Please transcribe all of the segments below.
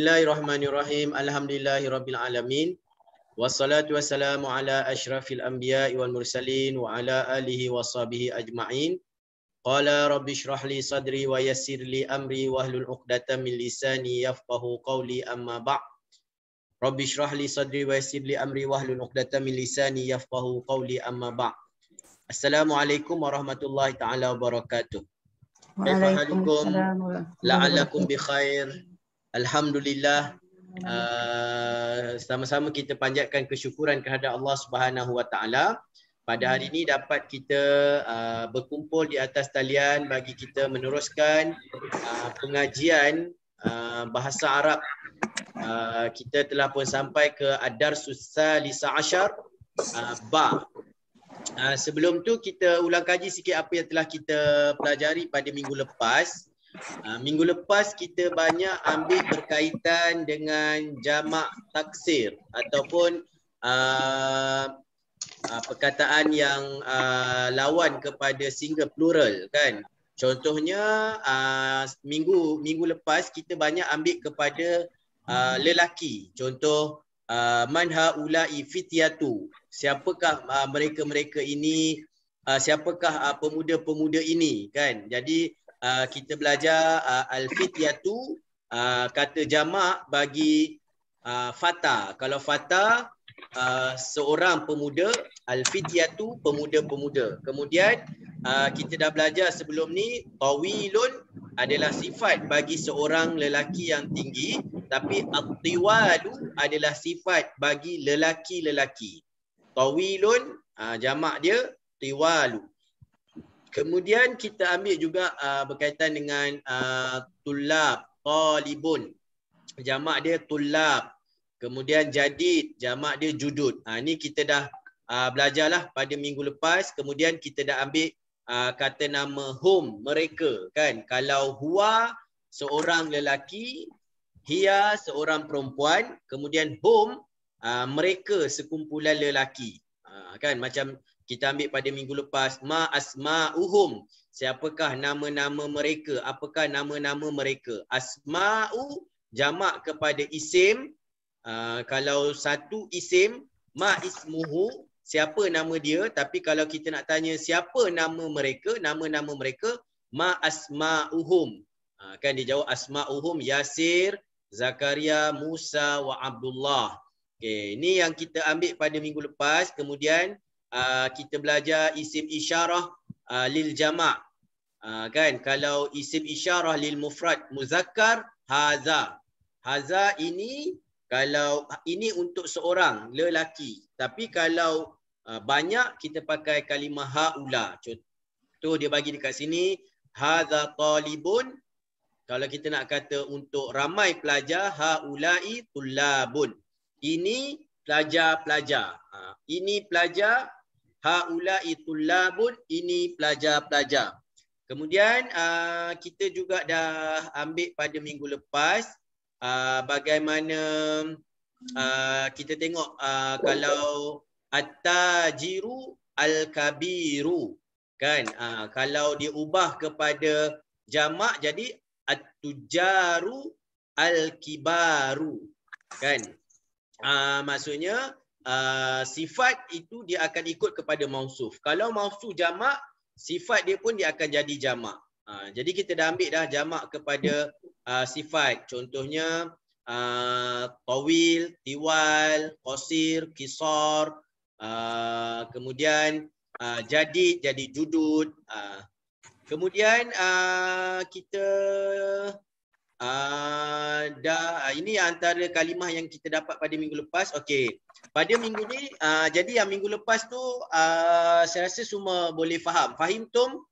Bismillahirrahmanirrahim. Alhamdulillahirabbil alamin. Wassalatu wassalamu ala asyrafil anbiya'i wal mursalin wa ala alihi washabihi ajma'in. Qala rabbi shrah li sadri wa yassir li amri wahlul 'uqdatam min lisani yafqahu qawli amma ba'd. Rabbi shrah li sadri wa yassir li amri wahlul 'uqdatam min lisani yafqahu qawli amma ba'd. Assalamualaikum warahmatullahi taala wabarakatuh. Waalaikumsalam La'allakum bi khair. Alhamdulillah uh, sama-sama kita panjatkan kesyukuran kepada Allah Subhanahu Wa Taala pada hari ini dapat kita uh, berkumpul di atas talian bagi kita meneruskan uh, pengajian uh, bahasa Arab. Uh, kita telah pun sampai ke Adar Susa Lisa Ashar uh, Ba. Uh, sebelum tu kita ulang kaji sikit apa yang telah kita pelajari pada minggu lepas. Uh, minggu lepas kita banyak ambil berkaitan dengan jamak taksir ataupun uh, uh, perkataan yang uh, lawan kepada single plural kan. Contohnya uh, minggu minggu lepas kita banyak ambil kepada uh, lelaki. Contoh uh, man haula'i fityatu. Siapakah uh, mereka-mereka ini? Uh, siapakah uh, pemuda-pemuda ini kan? Jadi uh, kita belajar uh, al-fityatu uh, kata jamak bagi uh, fata. Kalau fata uh, seorang pemuda, al-fityatu pemuda-pemuda. Kemudian uh, kita dah belajar sebelum ni tawilun adalah sifat bagi seorang lelaki yang tinggi tapi at-tiwalu adalah sifat bagi lelaki-lelaki. Tawilun uh, jamak dia tiwalu. Kemudian kita ambil juga uh, berkaitan dengan uh, tulab, talibun. Jamak dia tulab. Kemudian jadid, jamak dia judud. Ha, ini kita dah uh, belajarlah pada minggu lepas. Kemudian kita dah ambil uh, kata nama hum, mereka. kan? Kalau huwa, seorang lelaki. Hia, seorang perempuan. Kemudian hum, uh, mereka sekumpulan lelaki. Uh, kan Macam kita ambil pada minggu lepas ma asma'uhum. Siapakah nama-nama mereka? Apakah nama-nama mereka? Asma'u jamak kepada isim. Uh, kalau satu isim ma ismuhu siapa nama dia? Tapi kalau kita nak tanya siapa nama mereka nama-nama mereka ma asma'uhum. Uh, kan dia jawab asma'uhum yasir zakaria musa wa abdullah. Okey ini yang kita ambil pada minggu lepas. Kemudian uh, kita belajar isim isyarah uh, lil jama' uh, kan? Kalau isim isyarah lil mufrad muzakkar haza. Haza ini kalau ini untuk seorang lelaki. Tapi kalau uh, banyak kita pakai kalimah haula. Contoh dia bagi dekat sini haza talibun. Kalau kita nak kata untuk ramai pelajar haulai tullabun. Ini pelajar-pelajar. Ini pelajar haula'i tullabun ini pelajar-pelajar. Kemudian uh, kita juga dah ambil pada minggu lepas uh, bagaimana uh, kita tengok uh, kalau at-tajiru al-kabiru kan uh, kalau dia ubah kepada jamak jadi at-tujaru al-kibaru kan uh, maksudnya uh, sifat itu dia akan ikut kepada mausuf. Kalau mausuf jamak, sifat dia pun dia akan jadi jamak. Uh, jadi kita dah ambil dah jamak kepada uh, sifat. Contohnya uh, tawil, tiwal, qasir, kisar, uh, kemudian uh, jadi jadi judud. Uh, kemudian uh, kita Uh, dah ini antara kalimah yang kita dapat pada minggu lepas. Okey. Pada minggu ni uh, jadi yang minggu lepas tu uh, saya rasa semua boleh faham. Fahim Tom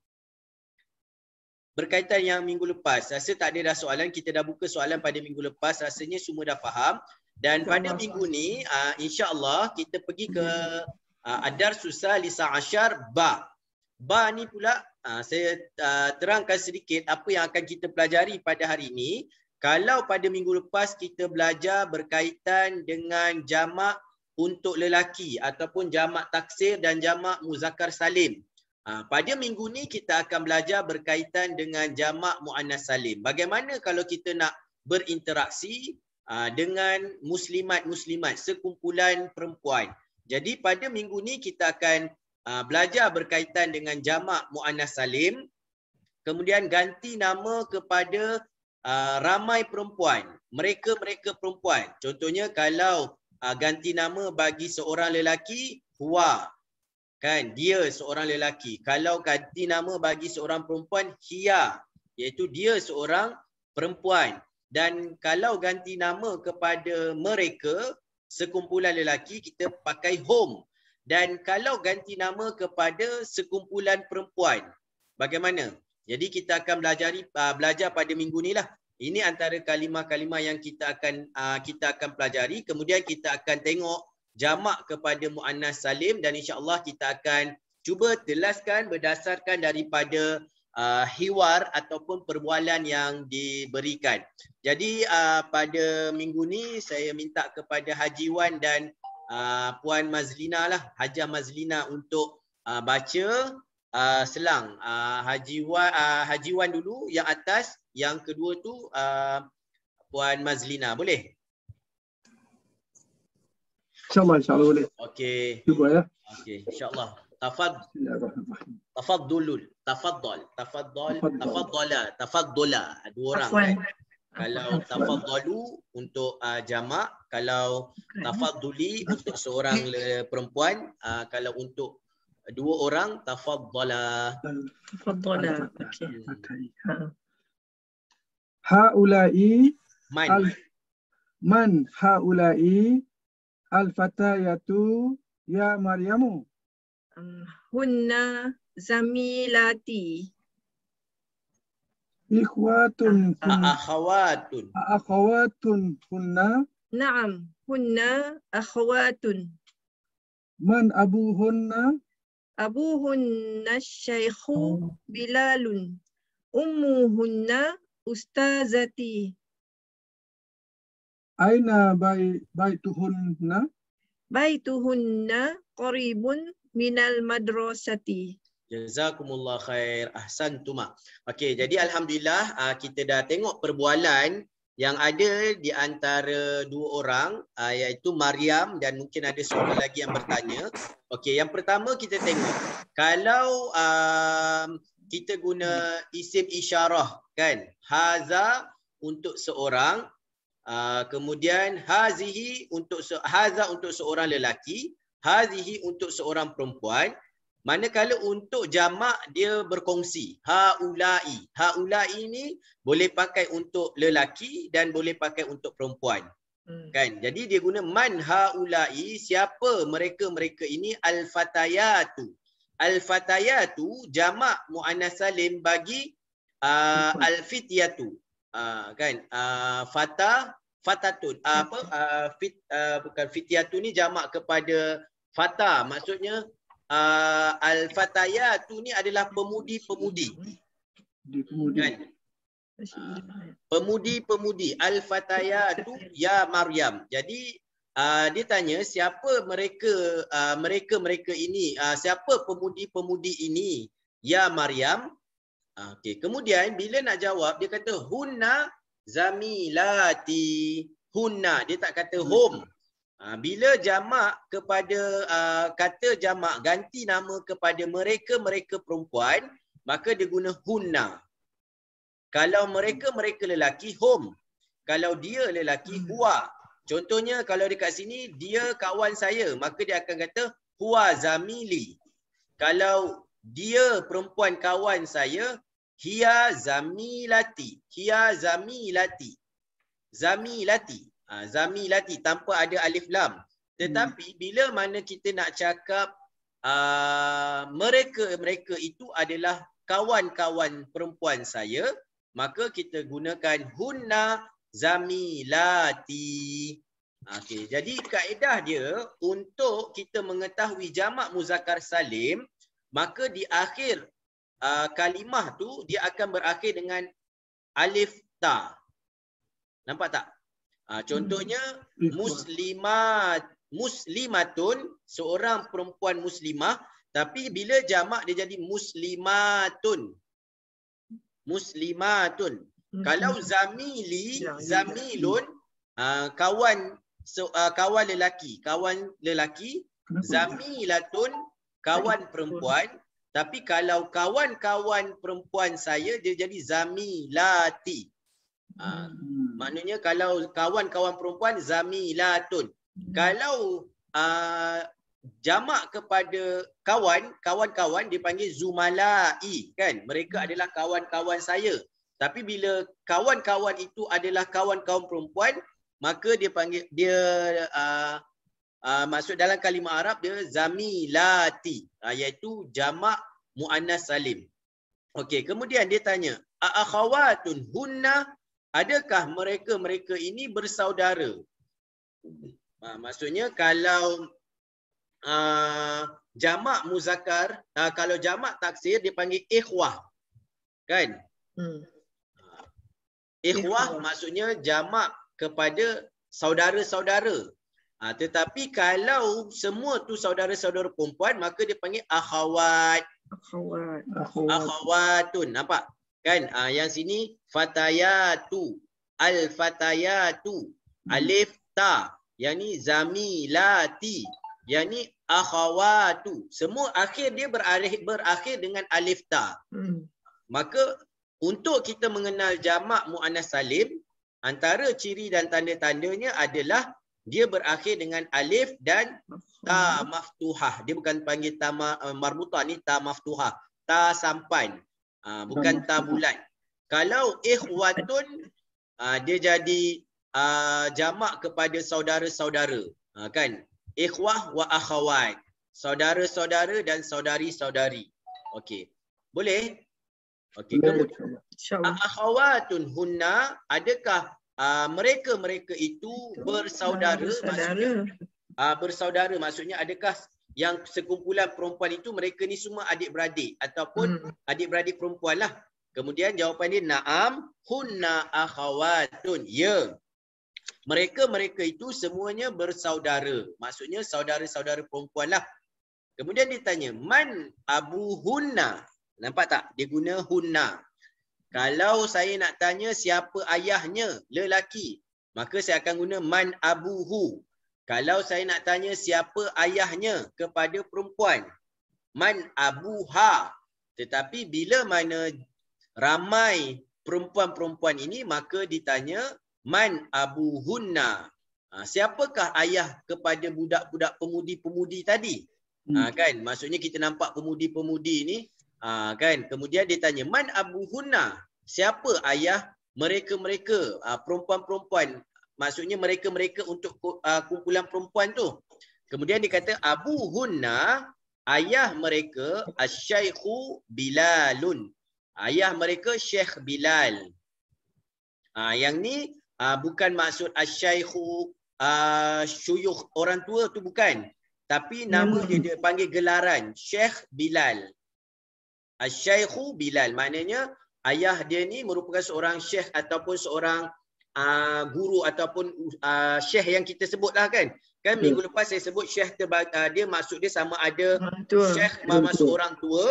berkaitan yang minggu lepas. Rasa tak ada dah soalan. Kita dah buka soalan pada minggu lepas. Rasanya semua dah faham. Dan pada minggu ni uh, insya-Allah kita pergi ke uh, Adar Susah Lisa Ashar Ba. Ba ni pula uh, saya uh, terangkan sedikit apa yang akan kita pelajari pada hari ini. Kalau pada minggu lepas kita belajar berkaitan dengan jamak untuk lelaki ataupun jamak taksir dan jamak muzakkar salim. Uh, pada minggu ni kita akan belajar berkaitan dengan jamak muannas salim. Bagaimana kalau kita nak berinteraksi uh, dengan muslimat-muslimat, sekumpulan perempuan. Jadi pada minggu ni kita akan uh, belajar berkaitan dengan jamak muannas salim kemudian ganti nama kepada uh, ramai perempuan mereka-mereka perempuan. Contohnya kalau uh, ganti nama bagi seorang lelaki huwa. Kan dia seorang lelaki. Kalau ganti nama bagi seorang perempuan hia iaitu dia seorang perempuan. Dan kalau ganti nama kepada mereka sekumpulan lelaki kita pakai home dan kalau ganti nama kepada sekumpulan perempuan bagaimana? Jadi kita akan belajar uh, belajar pada minggu ni lah. Ini antara kalimah-kalimah yang kita akan uh, kita akan pelajari. Kemudian kita akan tengok jamak kepada muannas salim dan insya-Allah kita akan cuba jelaskan berdasarkan daripada uh, hiwar ataupun perbualan yang diberikan. Jadi uh, pada minggu ni saya minta kepada Haji Wan dan uh, Puan Mazlina lah, Haja Mazlina untuk uh, baca uh, selang uh, Haji Wan uh, Haji Wan dulu yang atas, yang kedua tu uh, Puan Mazlina. Boleh? InsyaAllah, insyaAllah boleh. Okey. Cuba ya. Okey, insyaAllah. Tafad. Tafaddulul. Tafaddal. Tafaddal. Tafaddala. Tafaddala. Dua orang. Afwan. Kan? Kalau tafaddalu untuk uh, jamak, kalau tafadduli untuk seorang perempuan, uh, kalau untuk dua orang tafaddala. Tafaddala. Okey. Ha. Haulai man. Al, man haulai Al-fatayatu ya Maryamu. Hunna zamilati. Ikhwatun. Akhawatun. Akhawatun hunna. Naam, hunna akhawatun. Man abuhunna? Abuhunna syaikhu oh. Bilalun. Ummuhunna ustazati. Aina bai baituhunna? Baituhunna qaribun minal madrasati. Jazakumullah khair. Ahsantuma. Okey, jadi alhamdulillah uh, kita dah tengok perbualan yang ada di antara dua orang uh, iaitu Maryam dan mungkin ada seorang lagi yang bertanya. Okey, yang pertama kita tengok kalau uh, kita guna isim isyarah kan? Haza untuk seorang Uh, kemudian hazihi untuk se- haza untuk seorang lelaki, hazihi untuk seorang perempuan. Manakala untuk jamak dia berkongsi. Haulai. Haulai ini boleh pakai untuk lelaki dan boleh pakai untuk perempuan. Hmm. Kan? Jadi dia guna man haulai, siapa mereka-mereka ini al-fatayatu. Al-fatayatu jamak muannas salim bagi uh, al-fityatu. Uh, kan? Uh, fata fatatun uh, apa uh, fit uh, bukan fitiatu ni jamak kepada fata maksudnya uh, al fatayatu ni adalah pemudi-pemudi. Kan? Pemudi-pemudi. Al fatayatu ya maryam. Jadi uh, dia tanya siapa mereka uh, mereka-mereka ini? Uh, siapa pemudi-pemudi ini? Ya maryam. Okey. Kemudian bila nak jawab dia kata hunna zamilati. Hunna. Dia tak kata hum bila jamak kepada uh, kata jamak ganti nama kepada mereka-mereka perempuan maka dia guna hunna kalau mereka-mereka lelaki hum kalau dia lelaki hmm. huwa contohnya kalau dekat sini dia kawan saya maka dia akan kata huwa zamili kalau dia perempuan kawan saya Hiya zamilati. Hiya zamilati. Zamilati. Ha, zamilati tanpa ada alif lam. Tetapi hmm. bila mana kita nak cakap uh, mereka mereka itu adalah kawan-kawan perempuan saya, maka kita gunakan hunna zamilati. Okey, jadi kaedah dia untuk kita mengetahui jamak muzakkar salim, maka di akhir uh, kalimah tu dia akan berakhir dengan alif ta. Nampak tak? Uh, contohnya muslimat muslimatun seorang perempuan muslimah tapi bila jamak dia jadi muslimatun. Muslimatun. Hmm. Kalau zamili ya, ya, ya. zamilun uh, kawan so, uh, kawan lelaki, kawan lelaki Kenapa? zamilatun kawan perempuan tapi kalau kawan-kawan perempuan saya dia jadi zamilati. Uh, Hmm. maknanya kalau kawan-kawan perempuan zamilatun. Kalau uh, jamak kepada kawan, kawan-kawan dipanggil zumalai kan. Mereka adalah kawan-kawan saya. Tapi bila kawan-kawan itu adalah kawan-kawan perempuan, maka dia panggil dia uh, uh, masuk dalam kalimah Arab dia zamilati uh, iaitu jamak muannas salim. Okey, kemudian dia tanya, "Akhawatun hunna adakah mereka-mereka ini bersaudara?" Uh, maksudnya kalau uh, jamak muzakkar, uh, kalau jamak taksir dipanggil ikhwah. Kan? Hmm. Ikhwah Ikhwah. maksudnya jamak kepada saudara-saudara. Ha, tetapi kalau semua tu saudara-saudara perempuan maka dia panggil akhawat, Akhawat. Akhwat. akhawatun. Nampak? Kan? Ha, yang sini fatayatu, al-fatayatu, alif ta. Yang ni zamilati. Yang ni akhawatu. Semua akhir dia berakhir, berakhir dengan alif ta. Hmm. Maka untuk kita mengenal jamak muannas salim, antara ciri dan tanda-tandanya adalah dia berakhir dengan alif dan ta maftuhah. Dia bukan panggil ta ma- uh, marbutah ni ta maftuhah. Ta sampan. Uh, bukan ta bulat. Kalau ikhwatun uh, dia jadi uh, jamak kepada saudara-saudara. Uh, kan? Ikhwah wa akhawat. Saudara-saudara dan saudari-saudari. Okey. Boleh? Okey. Kemudian akhawatun hunna adakah uh, mereka-mereka itu bersaudara maksudnya Saudara. uh, bersaudara maksudnya adakah yang sekumpulan perempuan itu mereka ni semua adik-beradik ataupun Hmm. adik-beradik perempuan lah. Kemudian jawapan dia na'am hunna akhawatun. Ya. Mereka-mereka itu semuanya bersaudara. Maksudnya saudara-saudara perempuan lah. Kemudian dia tanya, man abu hunna? Nampak tak? Dia guna hunna. Kalau saya nak tanya siapa ayahnya, lelaki, maka saya akan guna man abuhu. Kalau saya nak tanya siapa ayahnya kepada perempuan, man abuha. Tetapi bila mana ramai perempuan-perempuan ini, maka ditanya man abuhunna. Ha, siapakah ayah kepada budak-budak pemudi-pemudi tadi? Ha, kan? Maksudnya kita nampak pemudi-pemudi ni ha, kan? Kemudian dia tanya man abuhunna? Siapa ayah mereka-mereka ha, perempuan-perempuan? Maksudnya mereka-mereka untuk uh, kumpulan perempuan tu. Kemudian dia kata abuhunna ayah mereka asyaikhu Bilalun. Ayah mereka Syekh Bilal. Ha, yang ni uh, bukan maksud asyaikhu uh, syuyukh orang tua tu bukan. Tapi nama dia dia panggil gelaran Syekh Bilal. Asyaikhu Bilal maknanya ayah dia ni merupakan seorang syekh ataupun seorang uh, guru ataupun uh, syekh yang kita sebut lah kan. Kan Ya. minggu lepas saya sebut syekh terba- uh, dia maksud dia sama ada tua. syekh Betul, masuk betul. orang tua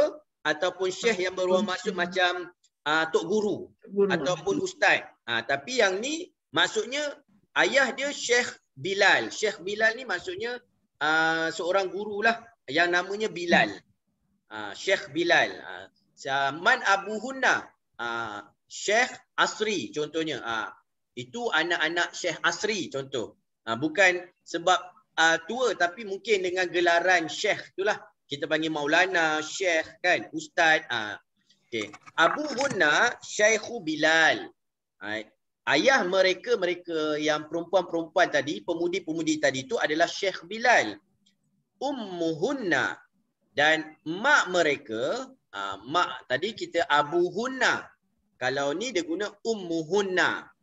ataupun syekh yang bermaksud macam uh, tok guru Guru. ataupun ustaz. Ha, tapi yang ni maksudnya ayah dia Syekh Bilal. Syekh Bilal ni maksudnya uh, seorang guru lah yang namanya Bilal. Ha, Syekh Bilal. Ha, man Abu Hunna. Ha, Syekh Asri contohnya. Ha, itu anak-anak Syekh Asri contoh. Ha, bukan sebab uh, tua tapi mungkin dengan gelaran Syekh itulah. Kita panggil Maulana, Syekh kan, Ustaz. Ha, okay. Abu Hunna Syekhu Bilal. Ha, ayah mereka mereka yang perempuan-perempuan tadi, pemudi-pemudi tadi itu adalah Syekh Bilal. Ummuhunna dan mak mereka, ha, mak tadi kita Abu Hunna. Kalau ni dia guna Ummuhunna.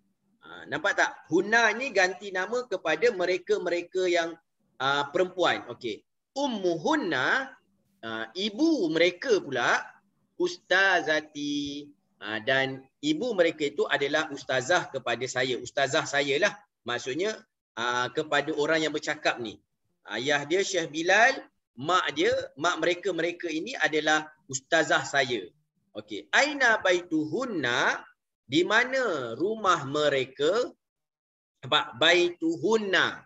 Ha, nampak tak? Hunna ni ganti nama kepada mereka-mereka yang uh, perempuan. Okey. Ummuhunna, uh, ibu mereka pula ustazati uh, dan ibu mereka itu adalah ustazah kepada saya. Ustazah saya lah. Maksudnya uh, kepada orang yang bercakap ni. Ayah dia Syekh Bilal, mak dia, mak mereka-mereka ini adalah ustazah saya. Okey. Aina baituhunna di mana rumah mereka? Nampak? Baituhunna.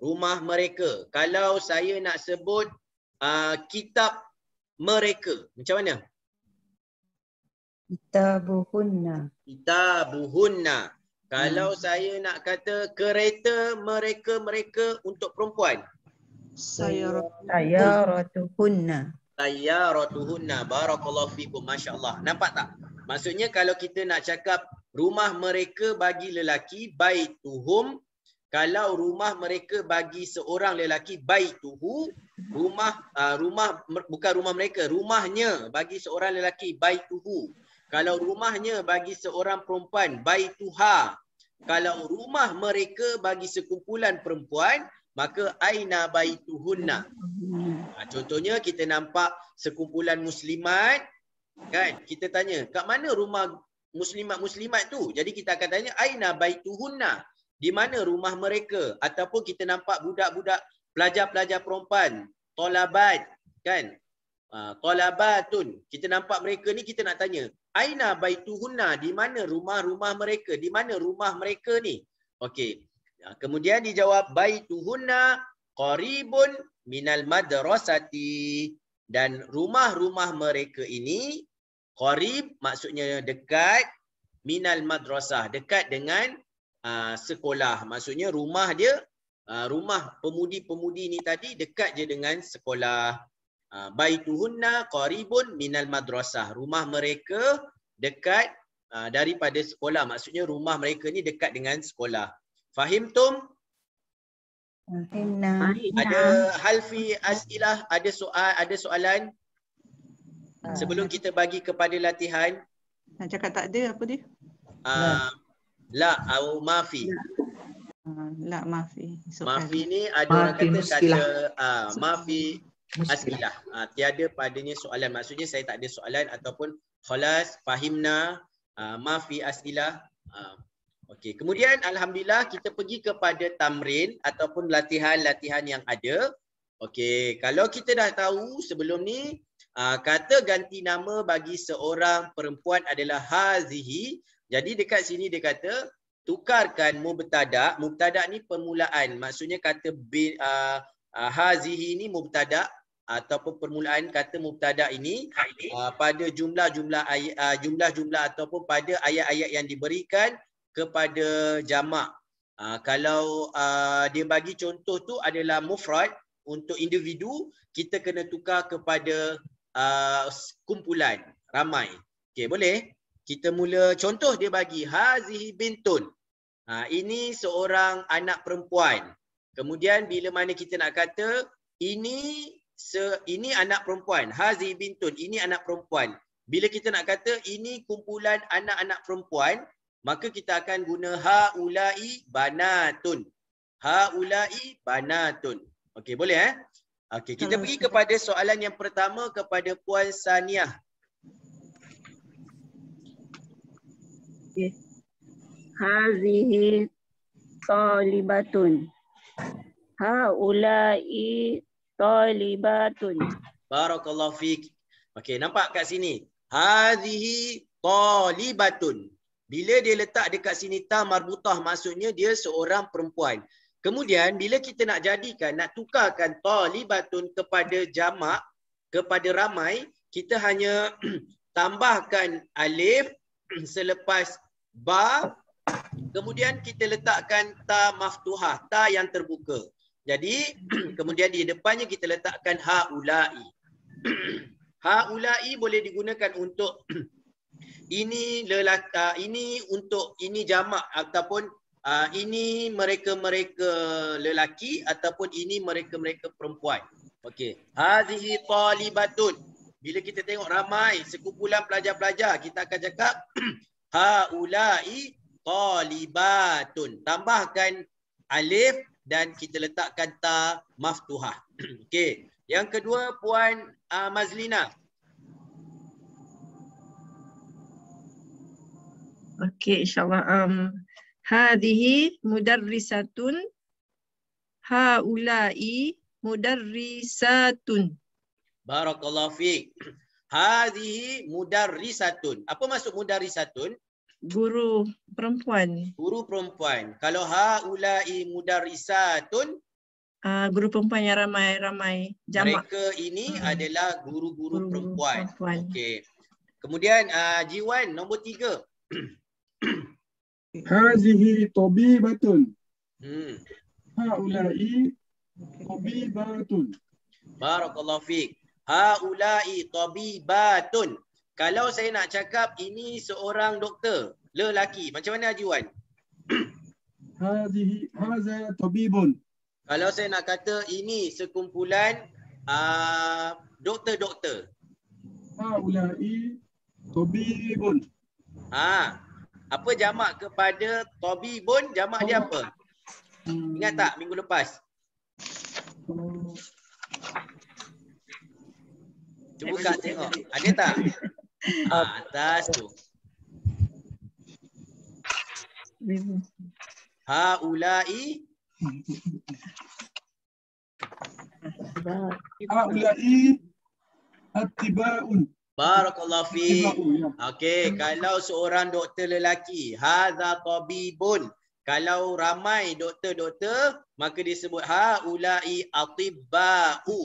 Rumah mereka. Kalau saya nak sebut uh, kitab mereka. Macam mana? Kitabuhunna. Kitabuhunna. Kalau saya nak kata kereta mereka-mereka untuk perempuan. Sayaratuhunna. Tayyaratuhunna. Barakallahu fikum. Masya Allah. Nampak tak? Maksudnya kalau kita nak cakap rumah mereka bagi lelaki, baituhum. Kalau rumah mereka bagi seorang lelaki, baituhu. Rumah uh, rumah bukan rumah mereka, rumahnya bagi seorang lelaki, baituhu. Kalau rumahnya bagi seorang perempuan, baituha. Kalau rumah mereka bagi sekumpulan perempuan, maka aina baituhunna. Ha, contohnya kita nampak sekumpulan muslimat kan? Kita tanya kat mana rumah muslimat-muslimat tu? Jadi kita akan tanya aina baituhunna? Di mana rumah mereka? Ataupun kita nampak budak-budak pelajar-pelajar perempuan tolabat kan? Uh, tolabatun. Kita nampak mereka ni kita nak tanya aina baituhunna? Di mana rumah-rumah mereka? Di mana rumah mereka ni? Okey. Ya, kemudian dijawab baituhunna qaribun minal madrasati. Dan rumah-rumah mereka ini qarib maksudnya dekat minal madrasah dekat dengan uh, sekolah. Maksudnya rumah dia uh, rumah pemudi-pemudi ni tadi dekat je dengan sekolah. Uh, baituhunna qaribun minal madrasah. Rumah mereka dekat uh, daripada sekolah. Maksudnya rumah mereka ni dekat dengan sekolah. Fahim tum? Fahimna. Ada halfi asilah, ada soal, ada soalan sebelum kita bagi kepada latihan. Nak cakap tak ada apa dia? Uh, la atau mafi. Uh, la maafi. Mafi ni ada orang kata kata uh, mafi asilah. Uh, tiada padanya soalan. Maksudnya saya tak ada soalan ataupun khalas fahimna uh, mafi asilah. Uh, Okey, kemudian alhamdulillah kita pergi kepada tamrin ataupun latihan-latihan yang ada. Okey, kalau kita dah tahu sebelum ni kata ganti nama bagi seorang perempuan adalah hazihi. Jadi dekat sini dia kata tukarkan mubtada. Mubtada ni permulaan. Maksudnya kata bin, uh, uh, hazihi ni mubtada ataupun permulaan kata mubtada ini uh, pada jumlah-jumlah ayat uh, jumlah-jumlah ataupun pada ayat-ayat yang diberikan kepada jamak. Uh, kalau uh, dia bagi contoh tu adalah mufrad untuk individu, kita kena tukar kepada uh, kumpulan, ramai. Okey, boleh? Kita mula contoh dia bagi hazihi bintun. Ha, ini seorang anak perempuan. Kemudian bila mana kita nak kata ini se, ini anak perempuan, hazihi bintun, ini anak perempuan. Bila kita nak kata ini kumpulan anak-anak perempuan, maka kita akan guna haulai banatun. Haulai banatun. Okey, boleh eh? Okey, kita pergi kepada soalan yang pertama kepada Puan Saniah. Okay. Hazihi talibatun. Haulai talibatun. Barakallahu fiik. Okey, nampak kat sini. Hazihi talibatun. Bila dia letak dekat sini ta marbutah maksudnya dia seorang perempuan. Kemudian bila kita nak jadikan nak tukarkan talibatun kepada jamak kepada ramai kita hanya tambahkan alif selepas ba kemudian kita letakkan ta maftuhah ta yang terbuka. Jadi kemudian di depannya kita letakkan haulai. haulai boleh digunakan untuk ini lelaki uh, ini untuk ini jamak ataupun uh, ini mereka-mereka lelaki ataupun ini mereka-mereka perempuan. Okey. Hadhihi talibatun. Bila kita tengok ramai sekumpulan pelajar-pelajar, kita akan cakap haulai talibatun. Tambahkan alif dan kita letakkan ta maftuhah. Okey. Yang kedua puan uh, Mazlina. Okey, insyaAllah. Um, Hadihi mudarrisatun. Haulai mudarrisatun. Barakallahu fiik. Hadihi mudarrisatun. Apa maksud mudarrisatun? guru perempuan. Guru perempuan. Kalau haulai mudarrisatun, Uh, guru perempuan yang ramai-ramai jamak mereka ini Hmm. adalah guru-guru guru perempuan. perempuan. Okey. Kemudian uh, Jiwan nombor tiga. Hazihi tabibatun. Hmm. Haulai tabibatun. Barakallahu fiik. Haulai tabibatun. Kalau saya nak cakap ini seorang doktor, lelaki, macam mana Jiwan? Hazihi haza tabibun. Kalau saya nak kata ini sekumpulan uh, doktor-doktor. Haulai tabibun. Ha. Apa jamak kepada tabibun? Jamak dia apa? Ingat tak minggu lepas? Cuba buka tengok. Ada tak? Ha, atas tu. Haulai Haulai attibaun. Barakallahu fiik. Attiba'u, ya. Okey, kalau seorang doktor lelaki, hadza tabibun. Kalau ramai doktor-doktor, maka disebut haulai atibba'u.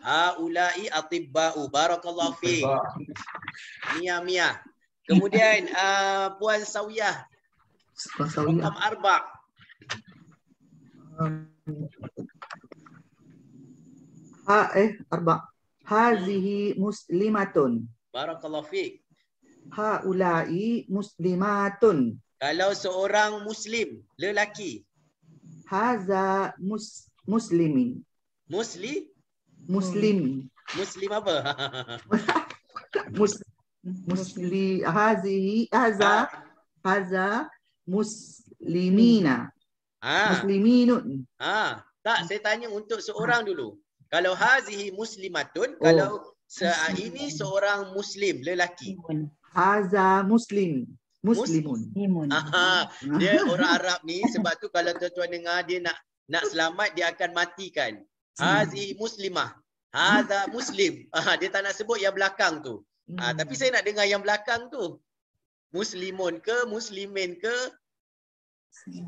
Haulai atibba'u. Barakallahu fiik. Mia Mia. Kemudian uh, Puan Sawiyah, Rokam Arba. Ha eh arba. Hazihi muslimatun. Barakallahu fiik. Haulai muslimatun. Kalau seorang muslim, lelaki, Haza mus muslimin. muslim, Muslim. muslim apa? Mus musli hazihi haza haza muslimina. Ah, Musliminun. ah, tak saya tanya untuk seorang dulu. Kalau hazihi muslimatun, Oh. kalau se ini seorang muslim lelaki. Haza muslim. Muslimun. Aha, dia orang Arab ni sebab tu kalau tuan-tuan dengar dia nak nak selamat dia akan matikan. Hazihi muslimah. Hadza muslim. Ah, dia tak nak sebut yang belakang tu. Ah, Hmm. tapi saya nak dengar yang belakang tu. Muslimun ke, muslimin ke?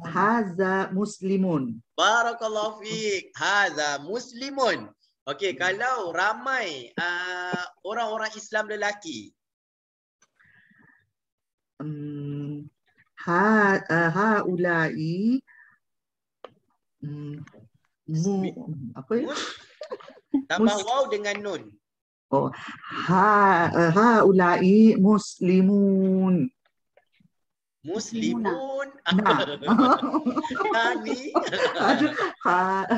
Haza muslimun. Barakallahu fiik. Hadza muslimun. Okey, kalau ramai uh, orang-orang Islam lelaki, Hmm. Ha uh, haulai hmm, mu apa ya? tambah waw dengan nun. Ha uh, haulai muslimun. Muslimun. Nah. Nani? ha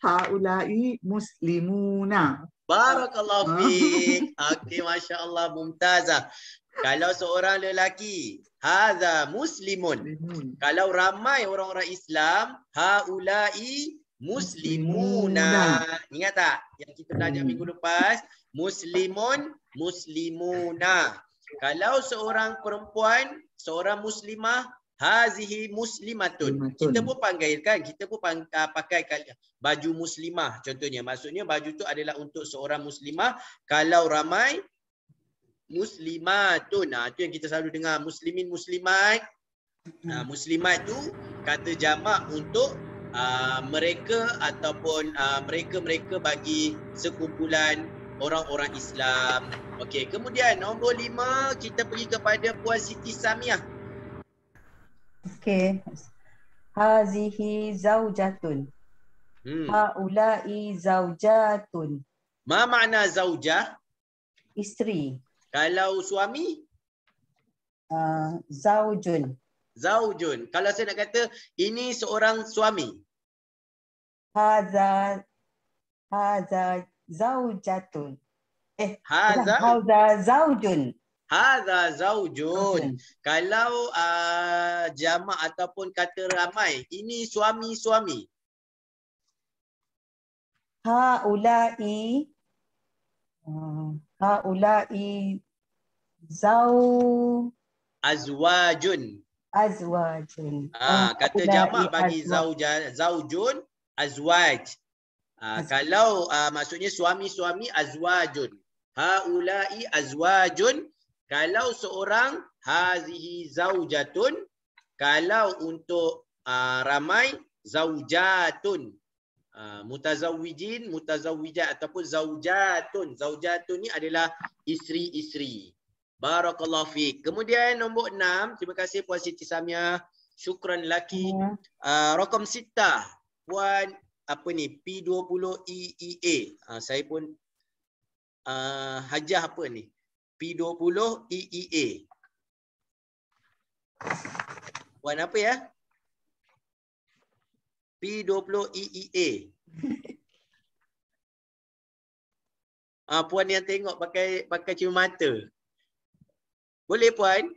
haulai muslimuna. Barakallahu Ah. fiik. Okey, masya-Allah mumtazah. Kalau seorang lelaki, hadza muslimun. Muslimun. Kalau ramai orang-orang Islam, haulai muslimuna. Ingat tak yang kita belajar Hmm. minggu lepas? Muslimun, muslimuna. Kalau seorang perempuan, seorang muslimah, hazihi muslimatun. Kita pun panggil kan, kita pun pang, uh, pakai baju muslimah contohnya. Maksudnya baju tu adalah untuk seorang muslimah. Kalau ramai, muslimatun. Nah, tu yang kita selalu dengar. Muslimin, muslimat. Uh, muslimat tu kata jamak untuk uh, mereka ataupun uh, mereka-mereka bagi sekumpulan orang-orang Islam. Okey, kemudian nombor lima kita pergi kepada Puan Siti Samiah. Okey. Hazihi zaujatun. Hmm. Haulai zaujatun. Ma makna zaujah? Isteri. Kalau suami, Uh, zaujun. zaujun. Kalau saya nak kata ini seorang suami. Haza haza zaujatun. Eh, Haza haza zaujun. Hadza zaujun. Zaujun. Kalau uh, jamak ataupun kata ramai, ini suami-suami. Haulai uh, haulai zau Azwajun. azwajun. Ah, kata Haulai jamak bagi azwaj. zauja, zaujun, azwaj. Ah, kalau ah, maksudnya suami-suami azwajun. Haulai azwajun. Kalau seorang hazihi zaujatun, kalau untuk uh, ramai zaujatun. Uh, mutazawwijin, mutazawwijat ataupun zaujatun. Zaujatun ni adalah isteri-isteri. Barakallahu fiik. Kemudian nombor enam, terima kasih Puan Siti Samia. Syukran laki. Ya. Uh, Rokam Sita. Puan apa ni P20 EEA. Uh, saya pun uh, hajah apa ni? P20 EEA. Puan apa ya? P20 EEA. Ah puan yang tengok pakai pakai cium mata. Boleh puan?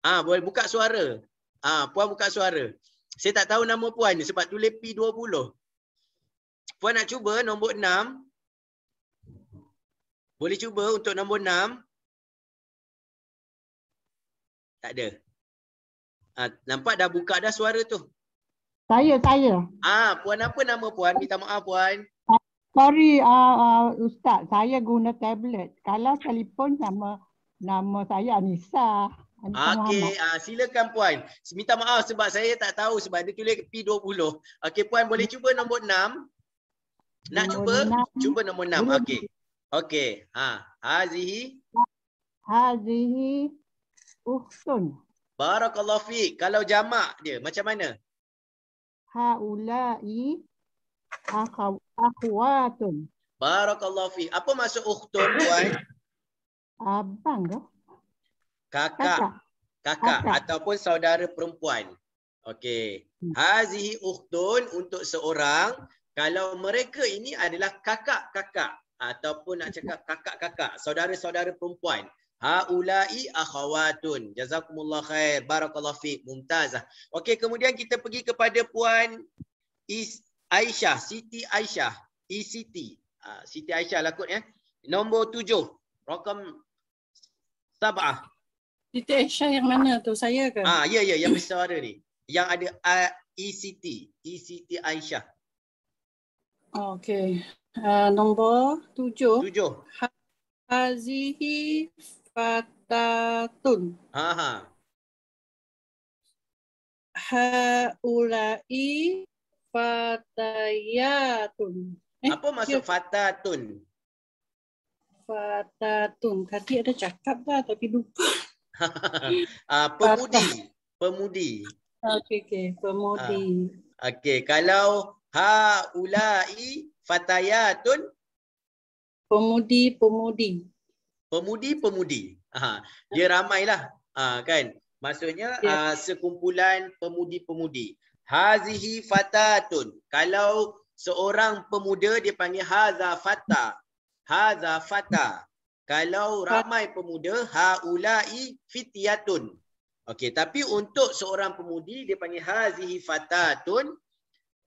Ah boleh buka suara. Ah puan buka suara. Saya tak tahu nama puan ni sebab tulis P20. Puan nak cuba nombor 6? Boleh cuba untuk nombor 6? Tak ada. Ah, nampak dah buka dah suara tu. Saya, saya. Ah, puan apa nama puan? Minta maaf puan. Sorry, uh, uh, Ustaz. Saya guna tablet. Kalau telefon nama nama saya Anissa. Okey, ah, silakan puan. Minta maaf sebab saya tak tahu sebab dia tulis P20. Okey, puan boleh cuba nombor 6? Nak cuba? enam. Cuba nombor 6. Boleh. Okey. Okey. Ha, hazihi Hazihi uhtun. barakallahu fiik. Kalau jamak dia macam mana? Haulai akhwatun. Barakallahu fiik. Apa maksud ukhtun puan? Abang ke? Kakak. Kakak. Kakak Kakak. ataupun saudara perempuan. Okey. Hazihi ukhtun untuk seorang kalau mereka ini adalah kakak-kakak ataupun nak cakap kakak-kakak, saudara-saudara perempuan. Haulai akhawatun. Jazakumullah khair. Barakallahu fiik. Mumtazah. Okey, kemudian kita pergi kepada puan Is Aisyah, Siti Aisyah, ECT. Ah, Siti Aisyah lah kot ya. Nombor tujuh. Rakam sabah. Siti Aisyah yang mana tu? Saya ke? Ah, ya ya yang bersuara ni. Yang ada uh, ECT, ECT Aisyah. Okey. Uh, nombor tujuh. Tujuh. Hazihi fatatun. Ha ha. Haulai fatayatun. Eh, Apa maksud fatatun? fatatun. Tadi ada cakap dah tapi lupa. Ah, pemudi. Pemudi. Okey, okey. Pemudi. Okey, kalau haulai fatayatun, Pemudi-pemudi. pemudi-pemudi. Ha, dia ramailah. Ha, kan? Maksudnya Ya. uh, sekumpulan pemudi-pemudi. Hazihi fatatun. Kalau seorang pemuda dia panggil haza fata. Haza fata. Kalau ramai pemuda haulai fityatun. Okey, tapi untuk seorang pemudi dia panggil hazihi fatatun.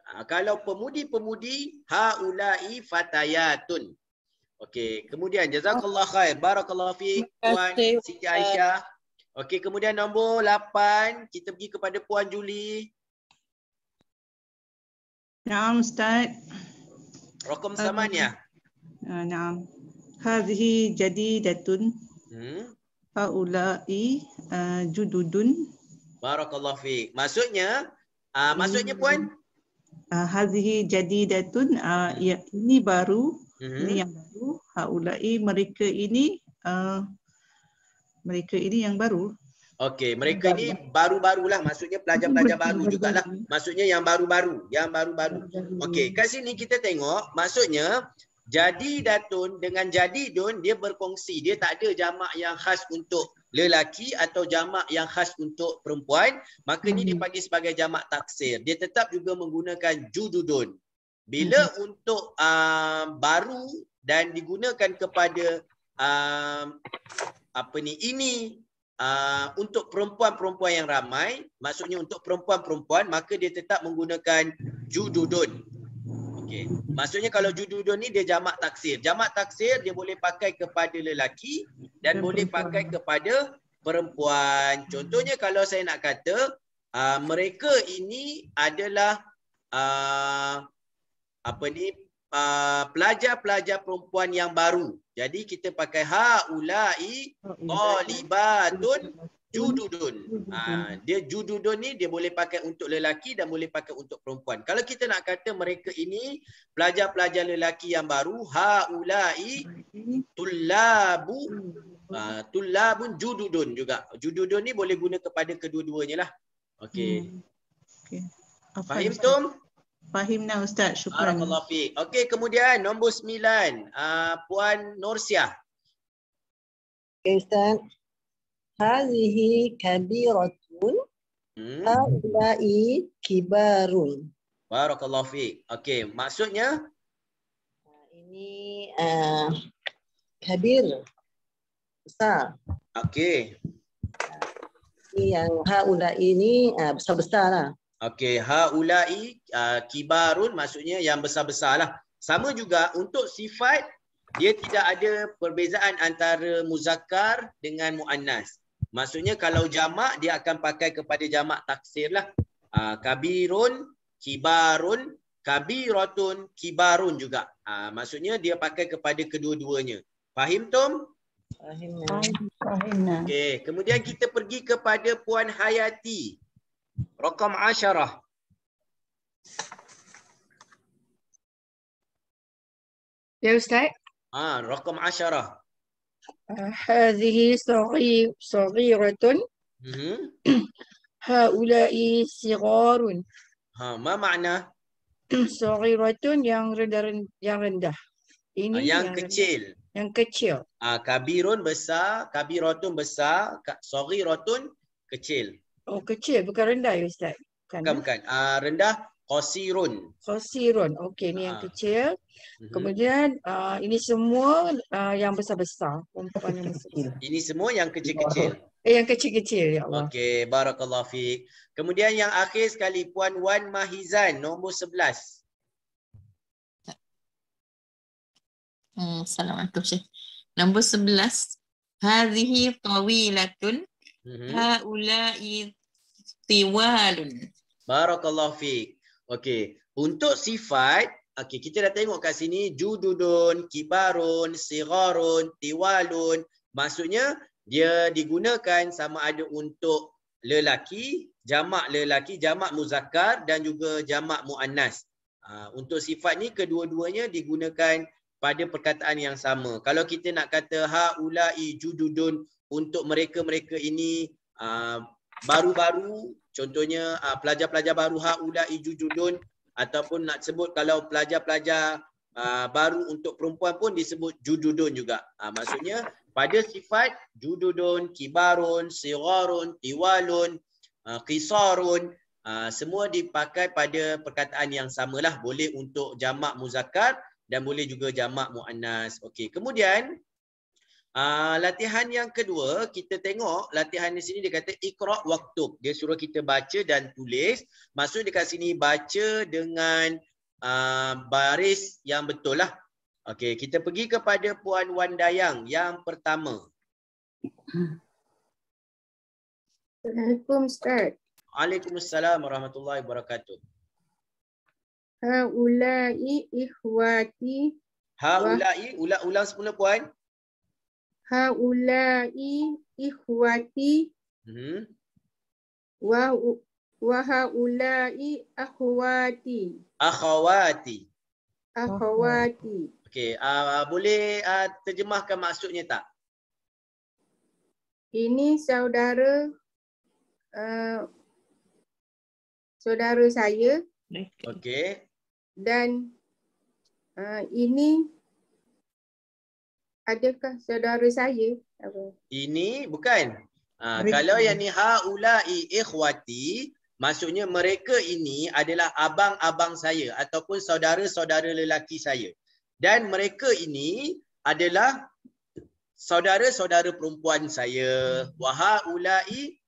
Ah, Kalau pemudi-pemudi haulai fatayatun. Okey, kemudian jazakallah khair. Barakallahu fiik Puan Siti Aisyah. Okey, kemudian nombor 8 kita pergi kepada Puan Juli. Naam Ustaz. Rokom samania. Ah, Naam. Hadhihi jadidatun Hmm. haula'i ah, jududun. Barakallahu fiik. Maksudnya ah maksudnya puan? Ah, Hadhihi jadidatun ah, ya, ini baru, ini Hmm. yang baru. Haula'i mereka ini ah, mereka ini yang baru. Okey, mereka ni baru-barulah maksudnya pelajar-pelajar baru jugalah. Maksudnya yang baru-baru, yang baru-baru. Okey, kat sini kita tengok maksudnya jadi datun dengan jadi dun dia berkongsi. Dia tak ada jamak yang khas untuk lelaki atau jamak yang khas untuk perempuan. Maka ni dipanggil sebagai jamak taksir. Dia tetap juga menggunakan jududun. Bila untuk uh, baru dan digunakan kepada uh, apa ni ini uh, untuk perempuan-perempuan yang ramai, maksudnya untuk perempuan-perempuan maka dia tetap menggunakan jududun. Okey. Maksudnya kalau jududun ni dia jamak taksir. Jamak taksir dia boleh pakai kepada lelaki dan Dan boleh perempuan. pakai kepada perempuan. Contohnya kalau saya nak kata uh, mereka ini adalah uh, apa ni uh, pelajar-pelajar perempuan yang baru. Jadi kita pakai haulai talibatun jududun. Ha, dia jududun ni dia boleh pakai untuk lelaki dan boleh pakai untuk perempuan. Kalau kita nak kata mereka ini pelajar-pelajar lelaki yang baru, haulai tullabu uh, tullabun jududun juga. Jududun ni boleh guna kepada kedua-duanya lah. Okey. Hmm. Okey. Apa Fahim? Tum? Fahim now Ustaz. Syukran. Barakallahu fiik. Okey, kemudian nombor sembilan, uh, Puan Norsiah. Okay, Ustaz. Hazihi kabiratun. Hmm. Haulai kibarun. Barakallahu fiik. Okey, maksudnya Ini uh, kabir. Besar. okey. Ini yang haulai ini uh, besar-besar lah. Okey, haulai uh, kibarun maksudnya yang besar-besar lah. Sama juga untuk sifat dia tidak ada perbezaan antara muzakkar dengan muannas. Maksudnya kalau jamak dia akan pakai kepada jamak taksir lah. Uh, kabirun, kibarun, kabiratun, kibarun juga. Uh, maksudnya dia pakai kepada kedua-duanya. Fahim Tom? Fahim. Okay. Kemudian kita pergi kepada Puan Hayati Rokam Asyarah Ya Ustaz Ah, Rokam Asyarah هذه صغير صغيرة Mhm. هؤلاء صغار Ha, ma makna? صغيرة yang rendah yang rendah. Ini Ah, yang kecil. rendah. Yang kecil. Ah, kabirun besar, kabiratun besar, ka- saghiratun kecil. Oh kecil bukan rendah ya Ustaz. Bukan. Bukan bukan. Ah, rendah qasirun. Khosirun. Okey ni yang Ah. kecil. Mhm. Kemudian uh, ini semua uh, yang besar-besar. Perempuan yang besar. Ini semua yang kecil-kecil. Eh yang kecil-kecil ya Allah. Okey, barakallahu fiik. Kemudian yang akhir sekali Puan Wan Mahizan nombor 11. Hmm, Assalamualaikum Syekh. Nombor sebelas. Hadhihi tawilatun. Mhm. Haulai tiwalun. Barakallahu fiik. Okey, untuk sifat, okey kita dah tengok kat sini jududun, kibarun, sigharun, tiwalun. Maksudnya dia digunakan sama ada untuk lelaki, jamak lelaki, jamak muzakkar dan juga jamak muannas. Ha, untuk sifat ni kedua-duanya digunakan pada perkataan yang sama. Kalau kita nak kata haulai jududun untuk mereka-mereka ini uh, baru-baru contohnya uh, pelajar-pelajar baru haulai jududun ataupun nak sebut kalau pelajar-pelajar uh, baru untuk perempuan pun disebut jududun juga. Uh, maksudnya pada sifat jududun, kibarun, sigharun, tiwalun, uh, qisarun uh, semua dipakai pada perkataan yang samalah boleh untuk jamak muzakkar dan boleh juga jamak muannas. Okey, kemudian Uh, latihan yang kedua, kita tengok latihan di sini dia kata ikra waktub. Dia suruh kita baca dan tulis. Maksud dekat sini baca dengan uh, baris yang betul lah. Okey, kita pergi kepada Puan Wan Dayang yang pertama. Assalamualaikum Ustaz. Waalaikumsalam warahmatullahi wabarakatuh. Haulai ikhwati Haulai, ulang-ulang semula Puan. Haulai ikhwati Hmm. wa wa haulai akhwati Akhawati. akhwati. Okey, uh, boleh uh, terjemahkan maksudnya tak? Ini saudara uh, saudara saya Okey. dan uh, ini adakah saudara saya? Apa? Ini bukan. Ha, Mereka. kalau yang ni haulai ikhwati, maksudnya mereka ini adalah abang-abang saya ataupun saudara-saudara lelaki saya. Dan mereka ini adalah saudara-saudara perempuan saya. Wa haulai